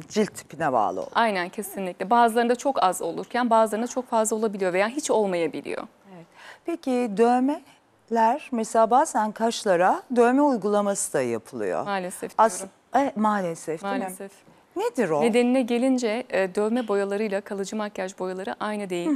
Speaker 1: cilt tipine bağlı olur.
Speaker 4: Aynen kesinlikle. Bazılarında çok az olurken bazılarında çok fazla olabiliyor veya hiç olmayabiliyor.
Speaker 1: Peki dövmeler mesela bazen kaşlara dövme uygulaması da yapılıyor.
Speaker 4: Maalesef
Speaker 1: As
Speaker 4: diyorum.
Speaker 1: e, maalesef, değil mi?
Speaker 4: Maalesef.
Speaker 1: Nedir o?
Speaker 4: Nedenine gelince e, dövme boyalarıyla kalıcı makyaj boyaları aynı değil.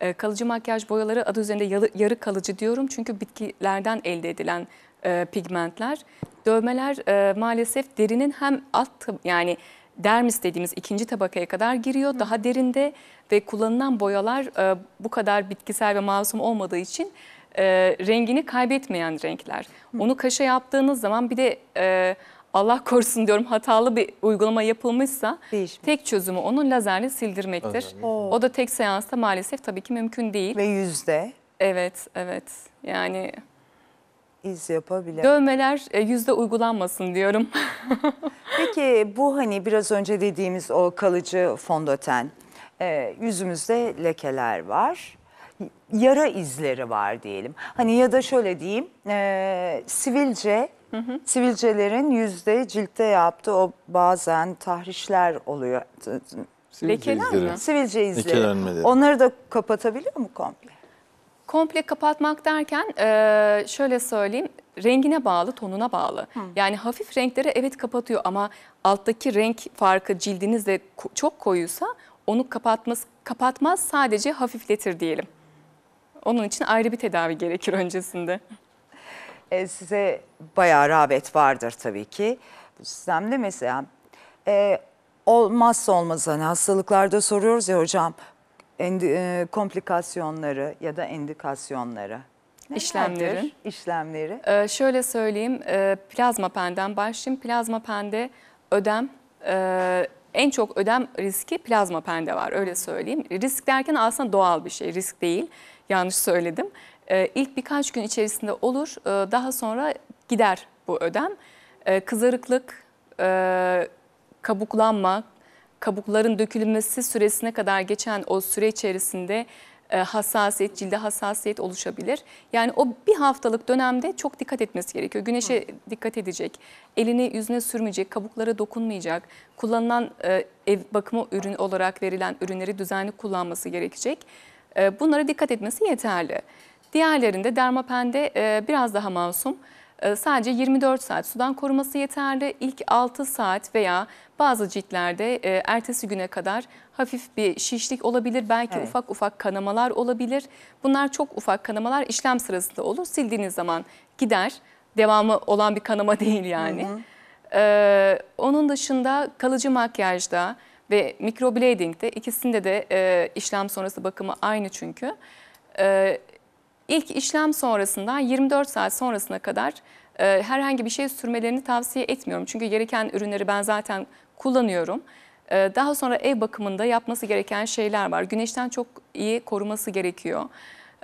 Speaker 4: E, kalıcı makyaj boyaları adı üzerinde yarı, yarı kalıcı diyorum çünkü bitkilerden elde edilen e, pigmentler. Dövmeler e, maalesef derinin hem alt yani dermis dediğimiz ikinci tabakaya kadar giriyor. Daha derinde ve kullanılan boyalar e, bu kadar bitkisel ve masum olmadığı için e, rengini kaybetmeyen renkler. Onu kaşa yaptığınız zaman bir de e, Allah korusun diyorum hatalı bir uygulama yapılmışsa
Speaker 1: Değişmiş.
Speaker 4: tek çözümü onu lazerle sildirmektir.
Speaker 2: Lazerle.
Speaker 4: O da tek seansta maalesef tabii ki mümkün değil.
Speaker 1: Ve yüzde
Speaker 4: Evet, evet. Yani
Speaker 1: iz yapabilir.
Speaker 4: dövmeler e, yüzde uygulanmasın diyorum.
Speaker 1: Peki bu hani biraz önce dediğimiz o kalıcı fondöten, e, yüzümüzde lekeler var, yara izleri var diyelim. Hani ya da şöyle diyeyim, e, sivilce, sivilcelerin yüzde ciltte yaptığı o bazen tahrişler oluyor.
Speaker 2: Sivilce
Speaker 4: Lekeler
Speaker 2: izleri.
Speaker 4: mi?
Speaker 1: Sivilce izleri. Onları da kapatabiliyor mu komple?
Speaker 4: Komple kapatmak derken e, şöyle söyleyeyim, rengine bağlı, tonuna bağlı. Yani hafif renkleri evet kapatıyor ama alttaki renk farkı cildinizde çok koyuysa onu kapatmaz, kapatmaz sadece hafifletir diyelim. Onun için ayrı bir tedavi gerekir öncesinde.
Speaker 1: E, size bayağı rağbet vardır tabii ki. Bu sistemde mesela e, olmazsa olmaz hani hastalıklarda soruyoruz ya hocam endi, e, komplikasyonları ya da endikasyonları. Nelerdir
Speaker 4: İşlemleri.
Speaker 1: İşlemleri.
Speaker 4: Ee, şöyle söyleyeyim, e, plazma penden başlayayım. Plazma pende ödem, e, en çok ödem riski plazma pende var öyle söyleyeyim. Risk derken aslında doğal bir şey, risk değil. Yanlış söyledim. E, ilk birkaç gün içerisinde olur, e, daha sonra gider bu ödem. E, kızarıklık, e, kabuklanma, kabukların dökülmesi süresine kadar geçen o süre içerisinde e, hassasiyet, cilde hassasiyet oluşabilir. Yani o bir haftalık dönemde çok dikkat etmesi gerekiyor. Güneşe dikkat edecek, elini yüzüne sürmeyecek, kabuklara dokunmayacak, kullanılan e, ev bakımı ürün olarak verilen ürünleri düzenli kullanması gerekecek. E, bunlara dikkat etmesi yeterli. Diğerlerinde dermapende biraz daha masum. Sadece 24 saat sudan koruması yeterli. İlk 6 saat veya bazı ciltlerde e, ertesi güne kadar hafif bir şişlik olabilir. Belki
Speaker 1: Evet.
Speaker 4: ufak ufak kanamalar olabilir. Bunlar çok ufak kanamalar işlem sırasında olur. Sildiğiniz zaman gider. Devamı olan bir kanama değil yani. Ee, onun dışında kalıcı makyajda ve microblading'de ikisinde de e, işlem sonrası bakımı aynı çünkü. Ee, İlk işlem sonrasından 24 saat sonrasına kadar e, herhangi bir şey sürmelerini tavsiye etmiyorum. Çünkü gereken ürünleri ben zaten kullanıyorum. E, daha sonra ev bakımında yapması gereken şeyler var. Güneşten çok iyi koruması gerekiyor.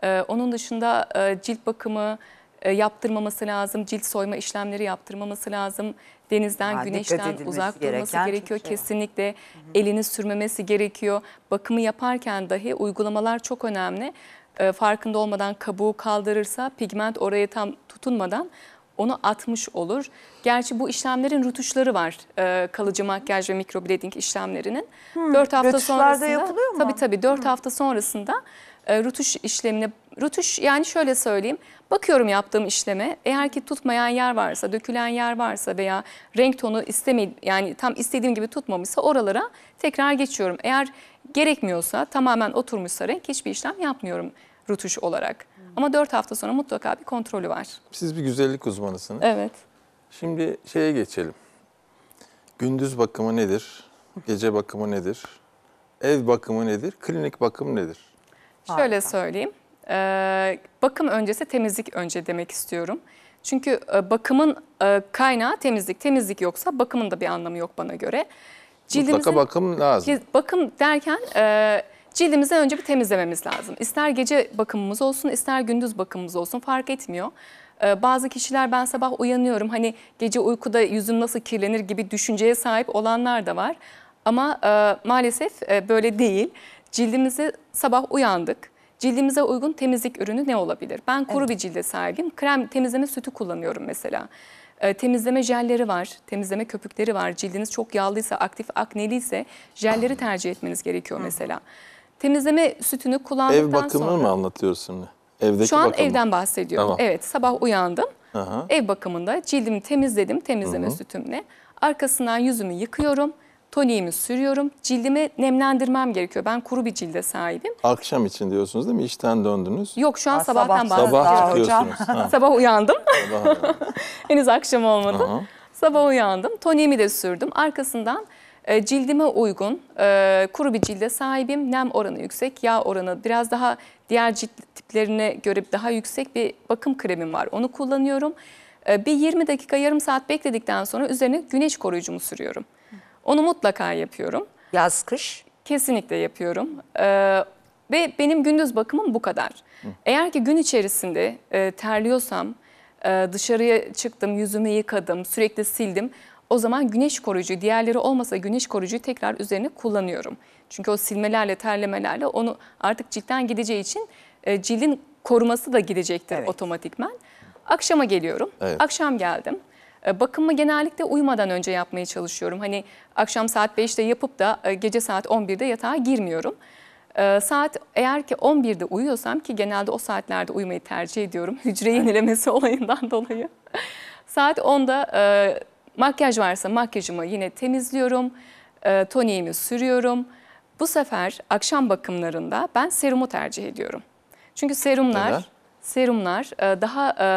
Speaker 4: E, onun dışında e, cilt bakımı e, yaptırmaması lazım. Cilt soyma işlemleri yaptırmaması lazım. Denizden,
Speaker 1: Ha,
Speaker 4: güneşten uzak durması gerekiyor.
Speaker 1: şey.
Speaker 4: Kesinlikle elini sürmemesi gerekiyor. Bakımı yaparken dahi uygulamalar çok önemli. E, farkında olmadan kabuğu kaldırırsa pigment oraya tam tutunmadan onu atmış olur. Gerçi bu işlemlerin rutuşları var. e, kalıcı makyaj ve microblading işlemlerinin. 4 hafta sonrasında
Speaker 1: yapılıyor mu?
Speaker 4: tabii tabii 4 hafta sonrasında e, rutuş işlemine rutuş yani şöyle söyleyeyim. Bakıyorum yaptığım işleme. Eğer ki tutmayan yer varsa, dökülen yer varsa veya renk tonu istemi yani tam istediğim gibi tutmamışsa oralara tekrar geçiyorum. Eğer gerekmiyorsa tamamen oturmuşsa renk hiçbir işlem yapmıyorum rutuş olarak. Ama 4 hafta sonra mutlaka bir kontrolü var.
Speaker 2: Siz bir güzellik uzmanısınız.
Speaker 4: Evet.
Speaker 2: Şimdi şeye geçelim. Gündüz bakımı nedir? Gece bakımı nedir? Ev bakımı nedir? Klinik bakım nedir?
Speaker 4: Şöyle söyleyeyim. Ee, bakım öncesi temizlik önce demek istiyorum. Çünkü e, bakımın e, kaynağı temizlik. Temizlik yoksa bakımın da bir anlamı yok bana göre.
Speaker 2: Mutlaka bakım lazım.
Speaker 4: Bakım derken e, cildimizi önce bir temizlememiz lazım. İster gece bakımımız olsun, ister gündüz bakımımız olsun fark etmiyor. E, bazı kişiler ben sabah uyanıyorum hani gece uykuda yüzüm nasıl kirlenir gibi düşünceye sahip olanlar da var. Ama e, maalesef e, böyle değil. Cildimizi sabah uyandık. Cildimize uygun temizlik ürünü ne olabilir? Ben kuru bir cilde sahibim. Krem temizleme sütü kullanıyorum mesela. E, temizleme jelleri var, temizleme köpükleri var. Cildiniz çok yağlıysa, aktif akneliyse jelleri tercih etmeniz gerekiyor mesela. Temizleme sütünü kullandıktan
Speaker 2: Ev bakımını
Speaker 4: sonra...
Speaker 2: mı anlatıyoruz şimdi? Evdeki
Speaker 4: Şu an
Speaker 2: bakımı.
Speaker 4: evden bahsediyorum.
Speaker 2: Tamam.
Speaker 4: Evet, sabah uyandım.
Speaker 2: Aha.
Speaker 4: Ev bakımında cildimi temizledim temizleme sütümle. Arkasından yüzümü yıkıyorum. Toniğimi sürüyorum. Cildimi nemlendirmem gerekiyor. Ben kuru bir cilde sahibim.
Speaker 2: Akşam için diyorsunuz değil mi? İşten döndünüz.
Speaker 4: Yok şu an
Speaker 1: Aa,
Speaker 4: sabahtan
Speaker 1: sabah-
Speaker 4: bahsediyorum.
Speaker 2: Sabah. Ha,
Speaker 4: Sabah uyandım.
Speaker 2: sabah.
Speaker 4: Henüz akşam olmadı.
Speaker 2: Aha.
Speaker 4: Sabah uyandım. Toniğimi de sürdüm. Arkasından cildime uygun e, kuru bir cilde sahibim. Nem oranı yüksek, yağ oranı biraz daha diğer cilt tiplerine göre daha yüksek bir bakım kremim var. Onu kullanıyorum. E, bir 20 dakika, yarım saat bekledikten sonra üzerine güneş koruyucumu sürüyorum. Onu mutlaka yapıyorum.
Speaker 1: Yaz kış.
Speaker 4: Kesinlikle yapıyorum. Ve benim gündüz bakımım bu kadar. Eğer ki gün içerisinde e, terliyorsam, e, dışarıya çıktım, yüzümü yıkadım, sürekli sildim. O zaman güneş koruyucu, diğerleri olmasa güneş koruyucuyu tekrar üzerine kullanıyorum. Çünkü o silmelerle, terlemelerle onu artık ciltten gideceği için e, cildin koruması da gidecektir
Speaker 1: Evet.
Speaker 4: otomatikman. Akşama geliyorum.
Speaker 2: Evet.
Speaker 4: Akşam geldim. E, Bakımı genellikle uyumadan önce yapmaya çalışıyorum. Hani akşam saat 5'te yapıp da e, gece saat 11'de yatağa girmiyorum. E, Saat eğer ki 11'de uyuyorsam ki genelde o saatlerde uyumayı tercih ediyorum. Hücre yenilemesi olayından dolayı. Saat 10'da e, makyaj varsa makyajımı yine temizliyorum. E, toniğimi sürüyorum. Bu sefer akşam bakımlarında ben serumu tercih ediyorum. Çünkü serumlar
Speaker 2: Neden?
Speaker 4: serumlar e, daha e,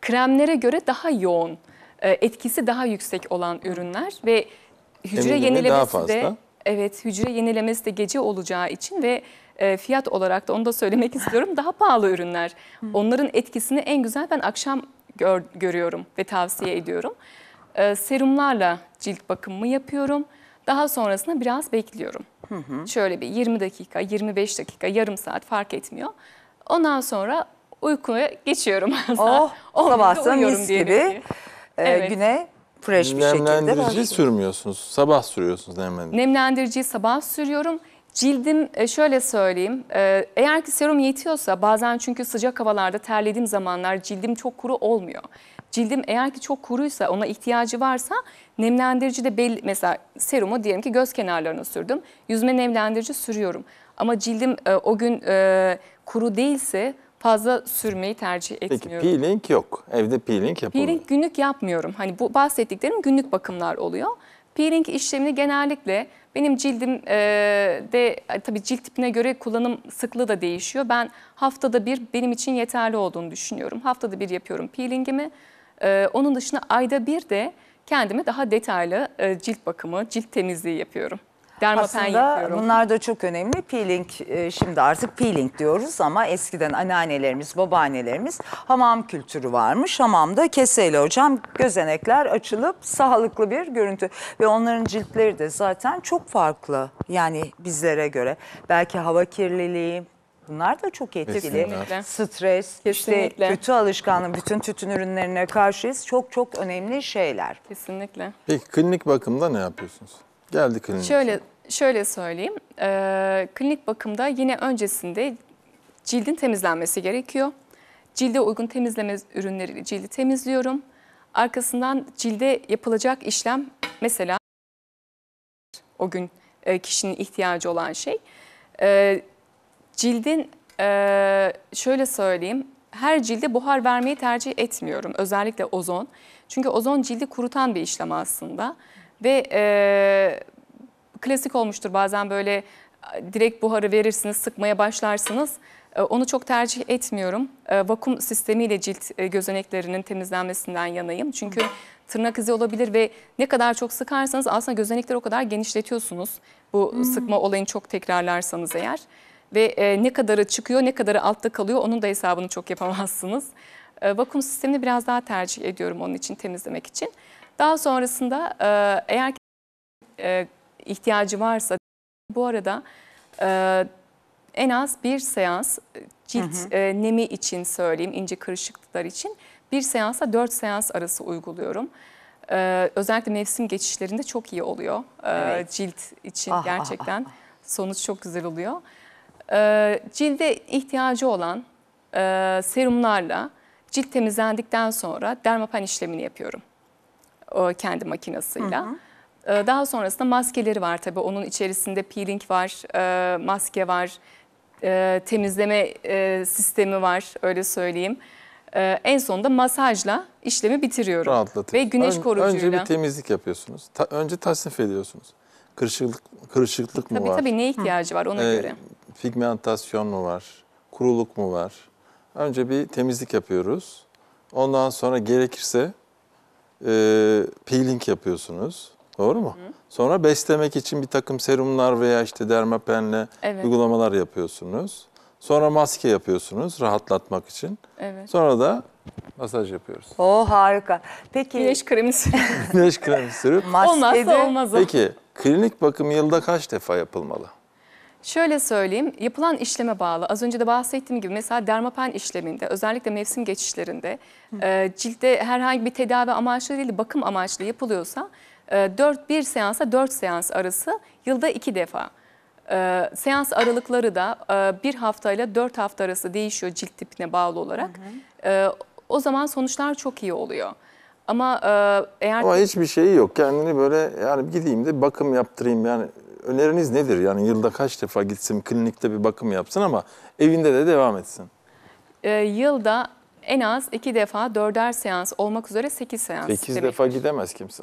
Speaker 4: kremlere göre daha yoğun, e, etkisi daha yüksek olan ürünler ve hücre yenilemesi de evet hücre yenilemesi de gece olacağı için ve e, fiyat olarak da onu da söylemek istiyorum daha pahalı ürünler. Onların etkisini en güzel ben akşam gör- görüyorum ve tavsiye ediyorum. E, serumlarla cilt bakımımı yapıyorum. Daha sonrasında biraz bekliyorum. Şöyle bir 20 dakika, 25 dakika, yarım saat fark etmiyor. Ondan sonra uykuya geçiyorum.
Speaker 1: Oh,
Speaker 4: 11'de
Speaker 1: sabahsa mis gibi
Speaker 4: ki.
Speaker 1: e,
Speaker 4: Evet.
Speaker 1: güne fresh bir şekilde
Speaker 2: Nemlendirici
Speaker 1: başlıyor.
Speaker 2: sürmüyorsunuz. Sabah sürüyorsunuz nemlendirici.
Speaker 4: Nemlendiriciyi sabah sürüyorum. Cildim e, şöyle söyleyeyim. e, Eğer ki serum yetiyorsa bazen çünkü sıcak havalarda terlediğim zamanlar cildim çok kuru olmuyor. Cildim eğer ki çok kuruysa ona ihtiyacı varsa nemlendirici de belli mesela serumu diyelim ki göz kenarlarına sürdüm. Yüzüme nemlendirici sürüyorum. Ama cildim e, o gün e, kuru değilse fazla sürmeyi tercih
Speaker 2: Peki
Speaker 4: etmiyorum.
Speaker 2: peeling yok. Evde peeling yapılmıyor.
Speaker 4: Peeling günlük yapmıyorum. Hani bu bahsettiklerim günlük bakımlar oluyor. Peeling işlemini genellikle benim cildim e, de e, tabii cilt tipine göre kullanım sıklığı da değişiyor. Ben haftada bir benim için yeterli olduğunu düşünüyorum. Haftada bir yapıyorum peelingimi. E, onun dışında ayda bir de kendime daha detaylı e, cilt bakımı, cilt temizliği yapıyorum. Dermapen
Speaker 1: Aslında
Speaker 4: yapıyorum.
Speaker 1: bunlar da çok önemli. Peeling, e, şimdi artık peeling diyoruz ama eskiden anneannelerimiz, babaannelerimiz hamam kültürü varmış. Hamamda keseyle hocam gözenekler açılıp sağlıklı bir görüntü. Ve onların ciltleri de zaten çok farklı yani bizlere göre. Belki hava kirliliği, Bunlar da çok etkili.
Speaker 4: Kesinlikle.
Speaker 1: Stres,
Speaker 4: Kesinlikle.
Speaker 1: işte kötü alışkanlık, bütün tütün ürünlerine karşıyız. Çok çok önemli şeyler.
Speaker 4: Kesinlikle.
Speaker 2: Peki klinik bakımda ne yapıyorsunuz? Geldi klinik.
Speaker 4: Şöyle şöyle söyleyeyim. Ee, klinik bakımda yine öncesinde cildin temizlenmesi gerekiyor. Cilde uygun temizleme ürünleriyle cildi temizliyorum. Arkasından cilde yapılacak işlem mesela o gün e, kişinin ihtiyacı olan şey. Ee, cildin e, şöyle söyleyeyim her cilde buhar vermeyi tercih etmiyorum. Özellikle ozon. Çünkü ozon cildi kurutan bir işlem aslında. Ve e, klasik olmuştur bazen böyle direkt buharı verirsiniz, sıkmaya başlarsınız. E, Onu çok tercih etmiyorum. E, Vakum sistemiyle cilt e, gözeneklerinin temizlenmesinden yanayım. Çünkü tırnak izi olabilir ve ne kadar çok sıkarsanız aslında gözenekleri o kadar genişletiyorsunuz. Bu sıkma olayını çok tekrarlarsanız eğer. Ve e, ne kadarı çıkıyor, ne kadarı altta kalıyor onun da hesabını çok yapamazsınız. E, Vakum sistemini biraz daha tercih ediyorum onun için temizlemek için. Daha sonrasında e, eğer e, ihtiyacı varsa bu arada e, en az bir seans e, cilt e, nemi için söyleyeyim ince kırışıklıklar için bir seansa dört seans arası uyguluyorum. E, özellikle mevsim geçişlerinde çok iyi oluyor e,
Speaker 1: Evet.
Speaker 4: cilt için
Speaker 1: Ah, ah,
Speaker 4: gerçekten sonuç çok güzel oluyor. E, cilde ihtiyacı olan e, serumlarla cilt temizlendikten sonra dermapen işlemini yapıyorum o kendi makinasıyla. Ee, Daha sonrasında maskeleri var tabii. Onun içerisinde peeling var, e, maske var, e, temizleme sistemi var öyle söyleyeyim. E, En sonunda masajla işlemi bitiriyorum.
Speaker 2: Rahatlatıcı.
Speaker 4: Ve güneş
Speaker 2: Ön-
Speaker 4: koruyucuyla.
Speaker 2: Önce bir temizlik yapıyorsunuz. Ta- önce tasnif ediyorsunuz. Kırışıklık, kırışıklık mı
Speaker 4: Tabii
Speaker 2: var?
Speaker 4: tabii neye ihtiyacı var ona
Speaker 2: Ee,
Speaker 4: göre.
Speaker 2: Pigmentasyon mu var? Kuruluk mu var? Önce bir temizlik yapıyoruz. Ondan sonra gerekirse e, peeling yapıyorsunuz. Doğru mu? Sonra beslemek için bir takım serumlar veya işte dermapenle
Speaker 4: Evet.
Speaker 2: uygulamalar yapıyorsunuz. Sonra maske yapıyorsunuz rahatlatmak için.
Speaker 4: Evet.
Speaker 2: Sonra da masaj yapıyoruz.
Speaker 1: O harika. Peki
Speaker 4: Güneş kremi
Speaker 2: Güneş kremi sürüp.
Speaker 4: olmazsa olmaz.
Speaker 2: Peki klinik bakım yılda kaç defa yapılmalı?
Speaker 4: Şöyle söyleyeyim, yapılan işleme bağlı. Az önce de bahsettiğim gibi mesela dermapen işleminde, özellikle mevsim geçişlerinde e, ciltte herhangi bir tedavi amaçlı değil, bakım amaçlı yapılıyorsa e, 4 bir seansa 4 seans arası yılda 2 defa. E, seans aralıkları da e, bir haftayla 4 hafta arası değişiyor cilt tipine bağlı olarak. E, o zaman sonuçlar çok iyi oluyor. Ama e, eğer
Speaker 2: Ama hiçbir şeyi yok. Kendini böyle yani gideyim de bakım yaptırayım yani öneriniz nedir? Yani yılda kaç defa gitsin klinikte bir bakım yapsın ama evinde de devam etsin.
Speaker 4: e, yılda en az 2 defa 4'er seans olmak üzere 8 seans.
Speaker 2: 8
Speaker 4: demek.
Speaker 2: defa gidemez kimse.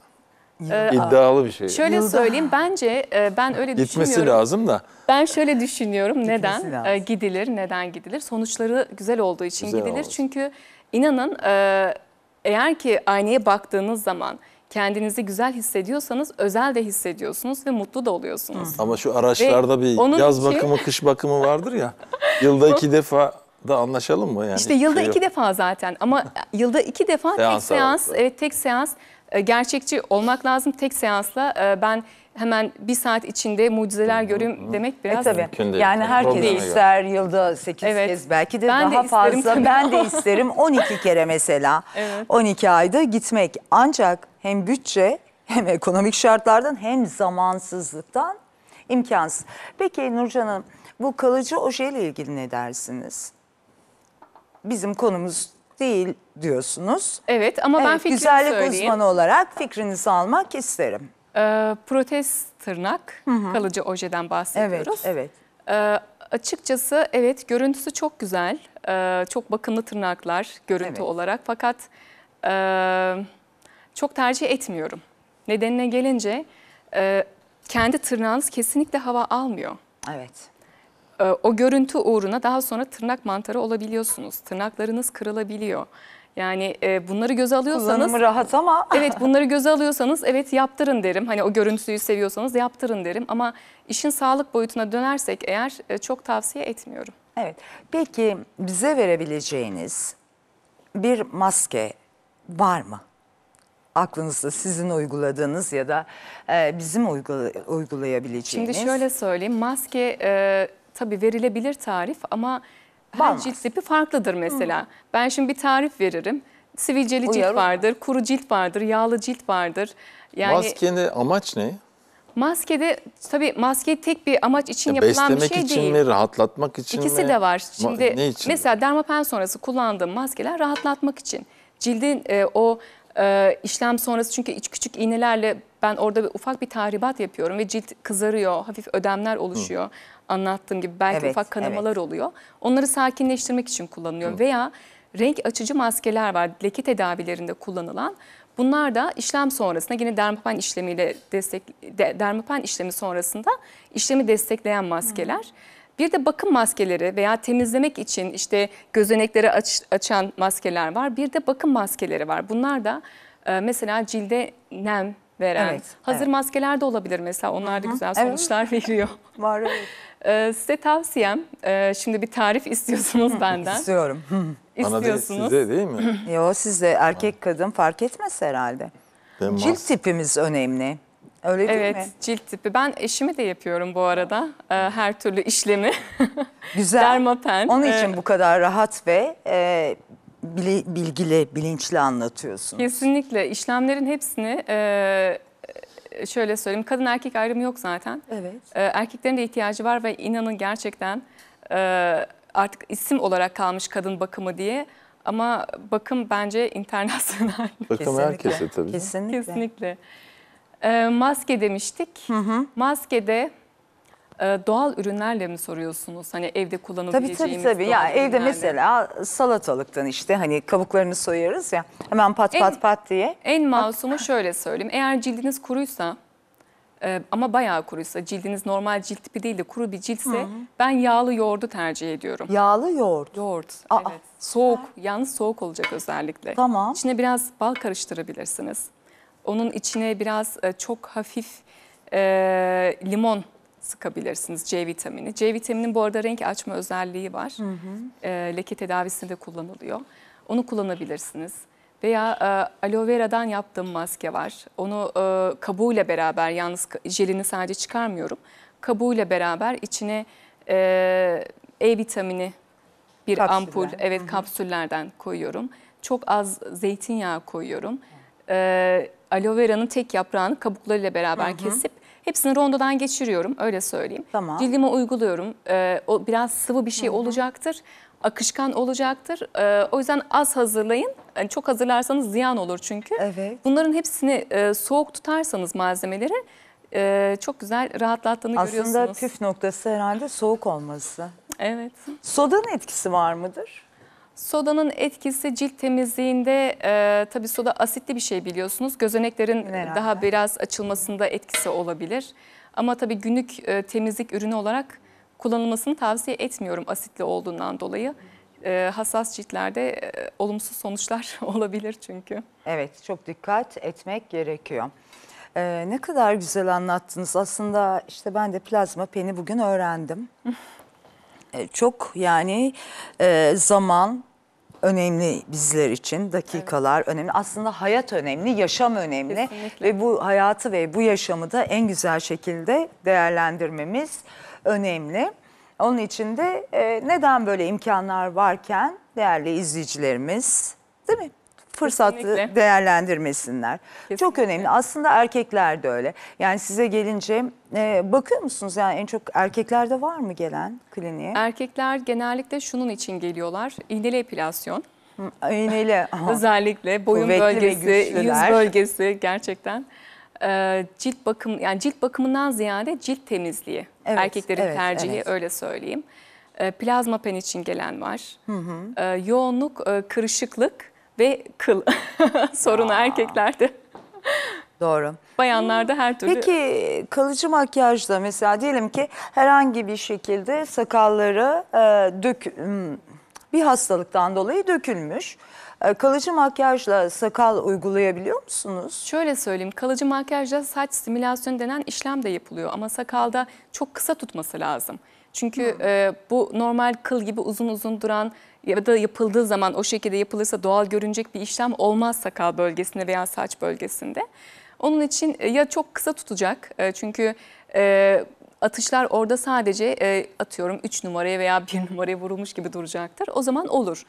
Speaker 4: Ee,
Speaker 2: İddialı bir şey.
Speaker 4: Şöyle
Speaker 1: Yılda-
Speaker 4: söyleyeyim bence e, ben öyle
Speaker 2: Gitmesi
Speaker 4: düşünmüyorum.
Speaker 2: lazım da.
Speaker 4: Ben şöyle düşünüyorum neden
Speaker 1: lazım.
Speaker 4: e, gidilir, neden gidilir? Sonuçları güzel olduğu için
Speaker 2: Güzel
Speaker 4: gidilir.
Speaker 2: olması.
Speaker 4: Çünkü inanın e, eğer ki aynaya baktığınız zaman kendinizi güzel hissediyorsanız özel de hissediyorsunuz ve mutlu da oluyorsunuz.
Speaker 2: Ama şu araçlarda bir
Speaker 4: onun
Speaker 2: yaz
Speaker 4: için-
Speaker 2: bakımı, kış bakımı vardır ya. Yılda iki defa da anlaşalım mı yani?
Speaker 4: İşte yılda
Speaker 2: Şey yok.
Speaker 4: iki defa zaten ama yılda iki defa tek
Speaker 2: Seans
Speaker 4: seans,
Speaker 2: aralıklı.
Speaker 4: evet tek seans e, gerçekçi olmak lazım. Tek seansla e, ben hemen bir saat içinde mucizeler göreyim demek
Speaker 1: E
Speaker 4: biraz
Speaker 1: tabii.
Speaker 2: Mümkün değil.
Speaker 1: Yani herkes
Speaker 2: Probleme göre.
Speaker 1: ister yılda 8
Speaker 4: Evet.
Speaker 1: kez belki de
Speaker 4: Ben de
Speaker 1: daha
Speaker 4: isterim
Speaker 1: fazla.
Speaker 4: tabii.
Speaker 1: Ben de isterim 12 kere mesela.
Speaker 4: Evet.
Speaker 1: 12 ayda gitmek. Ancak hem bütçe hem ekonomik şartlardan hem zamansızlıktan imkansız. Peki Nurcan Hanım bu kalıcı ojeyle ilgili ne dersiniz? Bizim konumuz değil diyorsunuz.
Speaker 4: Evet ama ben
Speaker 1: Evet,
Speaker 4: fikrimi
Speaker 1: güzellik
Speaker 4: söyleyeyim.
Speaker 1: uzmanı olarak fikrinizi almak isterim.
Speaker 4: Ee, protez tırnak, kalıcı ojeden
Speaker 1: Evet,
Speaker 4: bahsediyoruz.
Speaker 1: evet.
Speaker 4: Ee, açıkçası evet görüntüsü çok güzel. Ee, çok bakımlı tırnaklar görüntü
Speaker 1: Evet.
Speaker 4: olarak. Fakat e, çok tercih etmiyorum. Nedenine gelince e, kendi tırnağınız kesinlikle hava almıyor.
Speaker 1: Evet.
Speaker 4: Ee, o görüntü uğruna daha sonra tırnak mantarı olabiliyorsunuz. Tırnaklarınız kırılabiliyor. Yani e, bunları göze alıyorsanız...
Speaker 1: Kullanımı rahat ama
Speaker 4: Evet bunları göze alıyorsanız evet yaptırın derim. Hani o görüntüyü seviyorsanız yaptırın derim. Ama işin sağlık boyutuna dönersek eğer e, çok tavsiye etmiyorum.
Speaker 1: Evet. Peki bize verebileceğiniz bir maske var mı? Aklınızda sizin uyguladığınız ya da e, bizim uygula- uygulayabileceğiniz.
Speaker 4: Şimdi şöyle söyleyeyim maske e, tabii verilebilir tarif ama her cilt tipi farklıdır mesela. Ben şimdi bir tarif veririm. Sivilceli
Speaker 1: Uyar,
Speaker 4: cilt vardır, kuru cilt vardır, yağlı cilt vardır. Yani
Speaker 2: Maskenin amaç ne?
Speaker 4: maskede tabii maske tek bir amaç için
Speaker 2: Ya
Speaker 4: yapılan bir
Speaker 2: beslemek
Speaker 4: şey
Speaker 2: için
Speaker 4: değil.
Speaker 2: mi, rahatlatmak için mi?
Speaker 4: İkisi de var.
Speaker 2: Ma-
Speaker 4: Şimdi
Speaker 2: ne için?
Speaker 4: mesela dermapen sonrası kullandığım maskeler rahatlatmak için. Cildin e, o e, işlem sonrası çünkü iç küçük iğnelerle ben orada bir, ufak bir tahribat yapıyorum ve cilt kızarıyor, hafif ödemler oluşuyor. Anlattığım gibi belki
Speaker 1: Evet,
Speaker 4: ufak kanamalar oluyor. Onları sakinleştirmek için kullanılıyor veya renk açıcı maskeler var leke tedavilerinde kullanılan. Bunlar da işlem sonrasında yine dermapen işlemiyle destek de- dermapen işlemi sonrasında işlemi destekleyen maskeler. Bir de bakım maskeleri veya temizlemek için işte gözenekleri aç- açan maskeler var. Bir de bakım maskeleri var. Bunlar da e, mesela cilde nem veren.
Speaker 1: Evet,
Speaker 4: Hazır
Speaker 1: evet.
Speaker 4: maskeler de olabilir mesela. Onlar da güzel
Speaker 1: Evet.
Speaker 4: sonuçlar veriyor.
Speaker 1: var evet.
Speaker 4: E, size tavsiyem e, şimdi bir tarif istiyorsunuz benden.
Speaker 1: istiyorum.
Speaker 2: Bana değil,
Speaker 4: İstiyorsunuz.
Speaker 2: size değil mi?
Speaker 1: Yo siz de erkek kadın fark etmez herhalde.
Speaker 2: Ben
Speaker 1: Cilt
Speaker 2: mas-
Speaker 1: tipimiz önemli. Öyle değil
Speaker 4: Evet,
Speaker 1: mi?
Speaker 4: cilt tipi. Ben eşimi de yapıyorum bu arada. Ee, her türlü işlemi.
Speaker 1: Güzel.
Speaker 4: Dermapen.
Speaker 1: Onun
Speaker 4: Ee,
Speaker 1: için bu kadar rahat ve e, bili- bilgili, bilinçli anlatıyorsunuz.
Speaker 4: Kesinlikle işlemlerin hepsini e, şöyle söyleyeyim. Kadın erkek ayrımı yok zaten.
Speaker 1: Evet.
Speaker 4: E, erkeklerin de ihtiyacı var ve inanın gerçekten e, artık isim olarak kalmış kadın bakımı diye. Ama bakım bence internasyonel.
Speaker 2: Bakım herkese tabii.
Speaker 1: Kesinlikle.
Speaker 4: Kesinlikle. E, maske demiştik. Maskede e, doğal ürünlerle mi soruyorsunuz? Hani evde
Speaker 1: Tabii
Speaker 4: kullanabileceğimiz
Speaker 1: tabii tabii.
Speaker 4: doğal
Speaker 1: Ya evde
Speaker 4: ürünlerle.
Speaker 1: mesela salatalıktan işte hani kabuklarını soyarız ya hemen pat
Speaker 4: En-
Speaker 1: pat pat diye.
Speaker 4: En masumu şöyle söyleyeyim. Eğer cildiniz kuruysa e, ama bayağı kuruysa, cildiniz normal cilt tipi değil de kuru bir ciltse ben yağlı yoğurdu tercih ediyorum.
Speaker 1: Yağlı yoğurt.
Speaker 4: Yoğurt,
Speaker 1: Aa.
Speaker 4: evet. Soğuk, yalnız soğuk olacak özellikle.
Speaker 1: Tamam.
Speaker 4: İçine biraz bal karıştırabilirsiniz. Onun içine biraz e, çok hafif e, limon sıkabilirsiniz C vitamini. C vitaminin bu arada renk açma özelliği var. E, leke tedavisinde kullanılıyor. Onu kullanabilirsiniz. Veya e, aloe vera'dan yaptığım maske var. Onu e, kabuğuyla beraber yalnız jelini sadece çıkarmıyorum. Kabuğuyla beraber içine e, E vitamini bir
Speaker 1: Kapsüller.
Speaker 4: ampul, evet kapsüllerden koyuyorum. Çok az zeytinyağı koyuyorum. Ee, aloe vera'nın tek yaprağını kabuklarıyla beraber kesip hepsini rondodan geçiriyorum öyle söyleyeyim.
Speaker 1: Tamam.
Speaker 4: Cildime uyguluyorum. Ee, o biraz sıvı bir şey olacaktır. Akışkan olacaktır. Ee, o yüzden az hazırlayın. Yani çok hazırlarsanız ziyan olur çünkü.
Speaker 1: Evet.
Speaker 4: Bunların hepsini e, soğuk tutarsanız malzemeleri e, çok güzel rahatlattığını
Speaker 1: Aslında
Speaker 4: görüyorsunuz.
Speaker 1: püf noktası herhalde soğuk olması.
Speaker 4: Evet.
Speaker 1: Sodanın etkisi var mıdır?
Speaker 4: Sodanın etkisi cilt temizliğinde e, tabii soda asitli bir şey biliyorsunuz. Gözeneklerin
Speaker 1: Mineraller.
Speaker 4: daha biraz açılmasında etkisi olabilir. Ama tabii günlük e, temizlik ürünü olarak kullanılmasını tavsiye etmiyorum asitli olduğundan dolayı. E, hassas ciltlerde e, olumsuz sonuçlar olabilir çünkü.
Speaker 1: Evet, çok dikkat etmek gerekiyor. Ee, ne kadar güzel anlattınız. Aslında işte ben de plazma peni bugün öğrendim. Ee, çok yani e, zaman önemli bizler için. Dakikalar önemli. Aslında hayat önemli, yaşam önemli.
Speaker 4: Kesinlikle.
Speaker 1: Ve bu hayatı ve bu yaşamı da en güzel şekilde değerlendirmemiz önemli. Onun için de e, neden böyle imkanlar varken değerli izleyicilerimiz değil mi? Fırsatı
Speaker 4: Kesinlikle.
Speaker 1: değerlendirmesinler. Çok
Speaker 4: Kesinlikle.
Speaker 1: önemli. Aslında erkekler de öyle. Yani size gelince e, bakıyor musunuz? Yani en çok erkeklerde var mı gelen kliniğe?
Speaker 4: Erkekler genellikle şunun için geliyorlar. İğneli epilasyon.
Speaker 1: İğneyle. Aha.
Speaker 4: Özellikle boyun
Speaker 1: Kuvvetli
Speaker 4: bölgesi, yüz bölgesi gerçekten. Ee, cilt bakım yani cilt bakımından ziyade cilt temizliği.
Speaker 1: Evet,
Speaker 4: Erkeklerin
Speaker 1: evet,
Speaker 4: tercihi
Speaker 1: evet.
Speaker 4: öyle söyleyeyim. Ee, plazma pen için gelen var. Ee, yoğunluk, e, kırışıklık ve kıl sorunu erkeklerde.
Speaker 1: Doğru.
Speaker 4: Bayanlarda her türlü
Speaker 1: Peki kalıcı makyajda mesela diyelim ki herhangi bir şekilde sakalları e, dök hmm, bir hastalıktan dolayı dökülmüş. E, kalıcı makyajla sakal uygulayabiliyor musunuz?
Speaker 4: Şöyle söyleyeyim, kalıcı makyajda saç simülasyonu denen işlem de yapılıyor ama sakalda çok kısa tutması lazım. Çünkü e, bu normal kıl gibi uzun uzun duran ya da yapıldığı zaman o şekilde yapılırsa doğal görünecek bir işlem olmaz sakal bölgesinde veya saç bölgesinde. Onun için e, ya çok kısa tutacak e, çünkü e, atışlar orada sadece atıyorum 3 numaraya veya 1 numaraya vurulmuş gibi duracaktır. O zaman olur.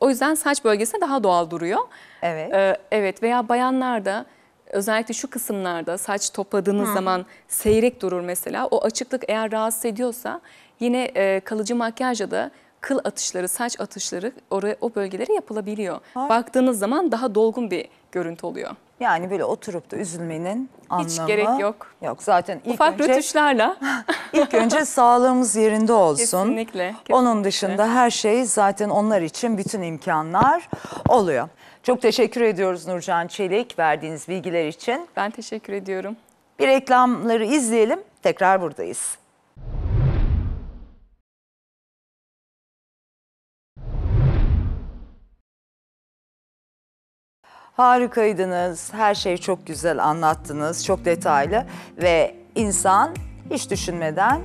Speaker 4: O yüzden saç bölgesinde daha doğal duruyor.
Speaker 1: Evet.
Speaker 4: Evet veya bayanlarda özellikle şu kısımlarda saç topladığınız zaman seyrek durur mesela. O açıklık eğer rahatsız ediyorsa yine kalıcı makyajla da kıl atışları, saç atışları oraya, o bölgelere yapılabiliyor. Baktığınız zaman daha dolgun bir görüntü oluyor.
Speaker 1: Yani böyle oturup da üzülmenin anlamı
Speaker 4: gerek yok.
Speaker 1: Yok zaten ilk
Speaker 4: Ufak
Speaker 1: önce
Speaker 4: rötuşlarla
Speaker 1: ilk önce sağlığımız yerinde olsun.
Speaker 4: Kesinlikle,
Speaker 1: Onun
Speaker 4: kesinlikle.
Speaker 1: dışında her şey zaten onlar için bütün imkanlar oluyor. Çok teşekkür ediyoruz Nurcan Çelik verdiğiniz bilgiler için.
Speaker 4: ben teşekkür ediyorum.
Speaker 1: Bir reklamları izleyelim. Tekrar buradayız. Harikaydınız. Her şeyi çok güzel anlattınız. Çok detaylı ve insan hiç düşünmeden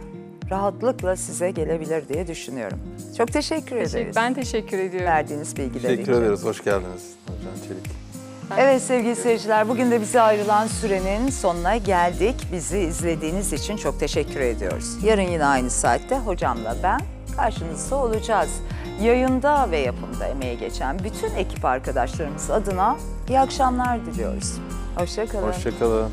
Speaker 1: rahatlıkla size gelebilir diye düşünüyorum. Çok teşekkür ederiz.
Speaker 4: Ben teşekkür ediyorum.
Speaker 1: verdiğiniz bilgiler
Speaker 2: Teşekkür
Speaker 1: için.
Speaker 2: ederiz. Hoş geldiniz Nurcan Çelik.
Speaker 1: Evet sevgili seyirciler bugün de bize ayrılan sürenin sonuna geldik. Bizi izlediğiniz için çok teşekkür ediyoruz. Yarın yine aynı saatte hocamla ben karşınızda olacağız yayında ve yapımda emeği geçen bütün ekip arkadaşlarımız adına iyi akşamlar diliyoruz. Hoşçakalın.
Speaker 2: Hoşçakalın.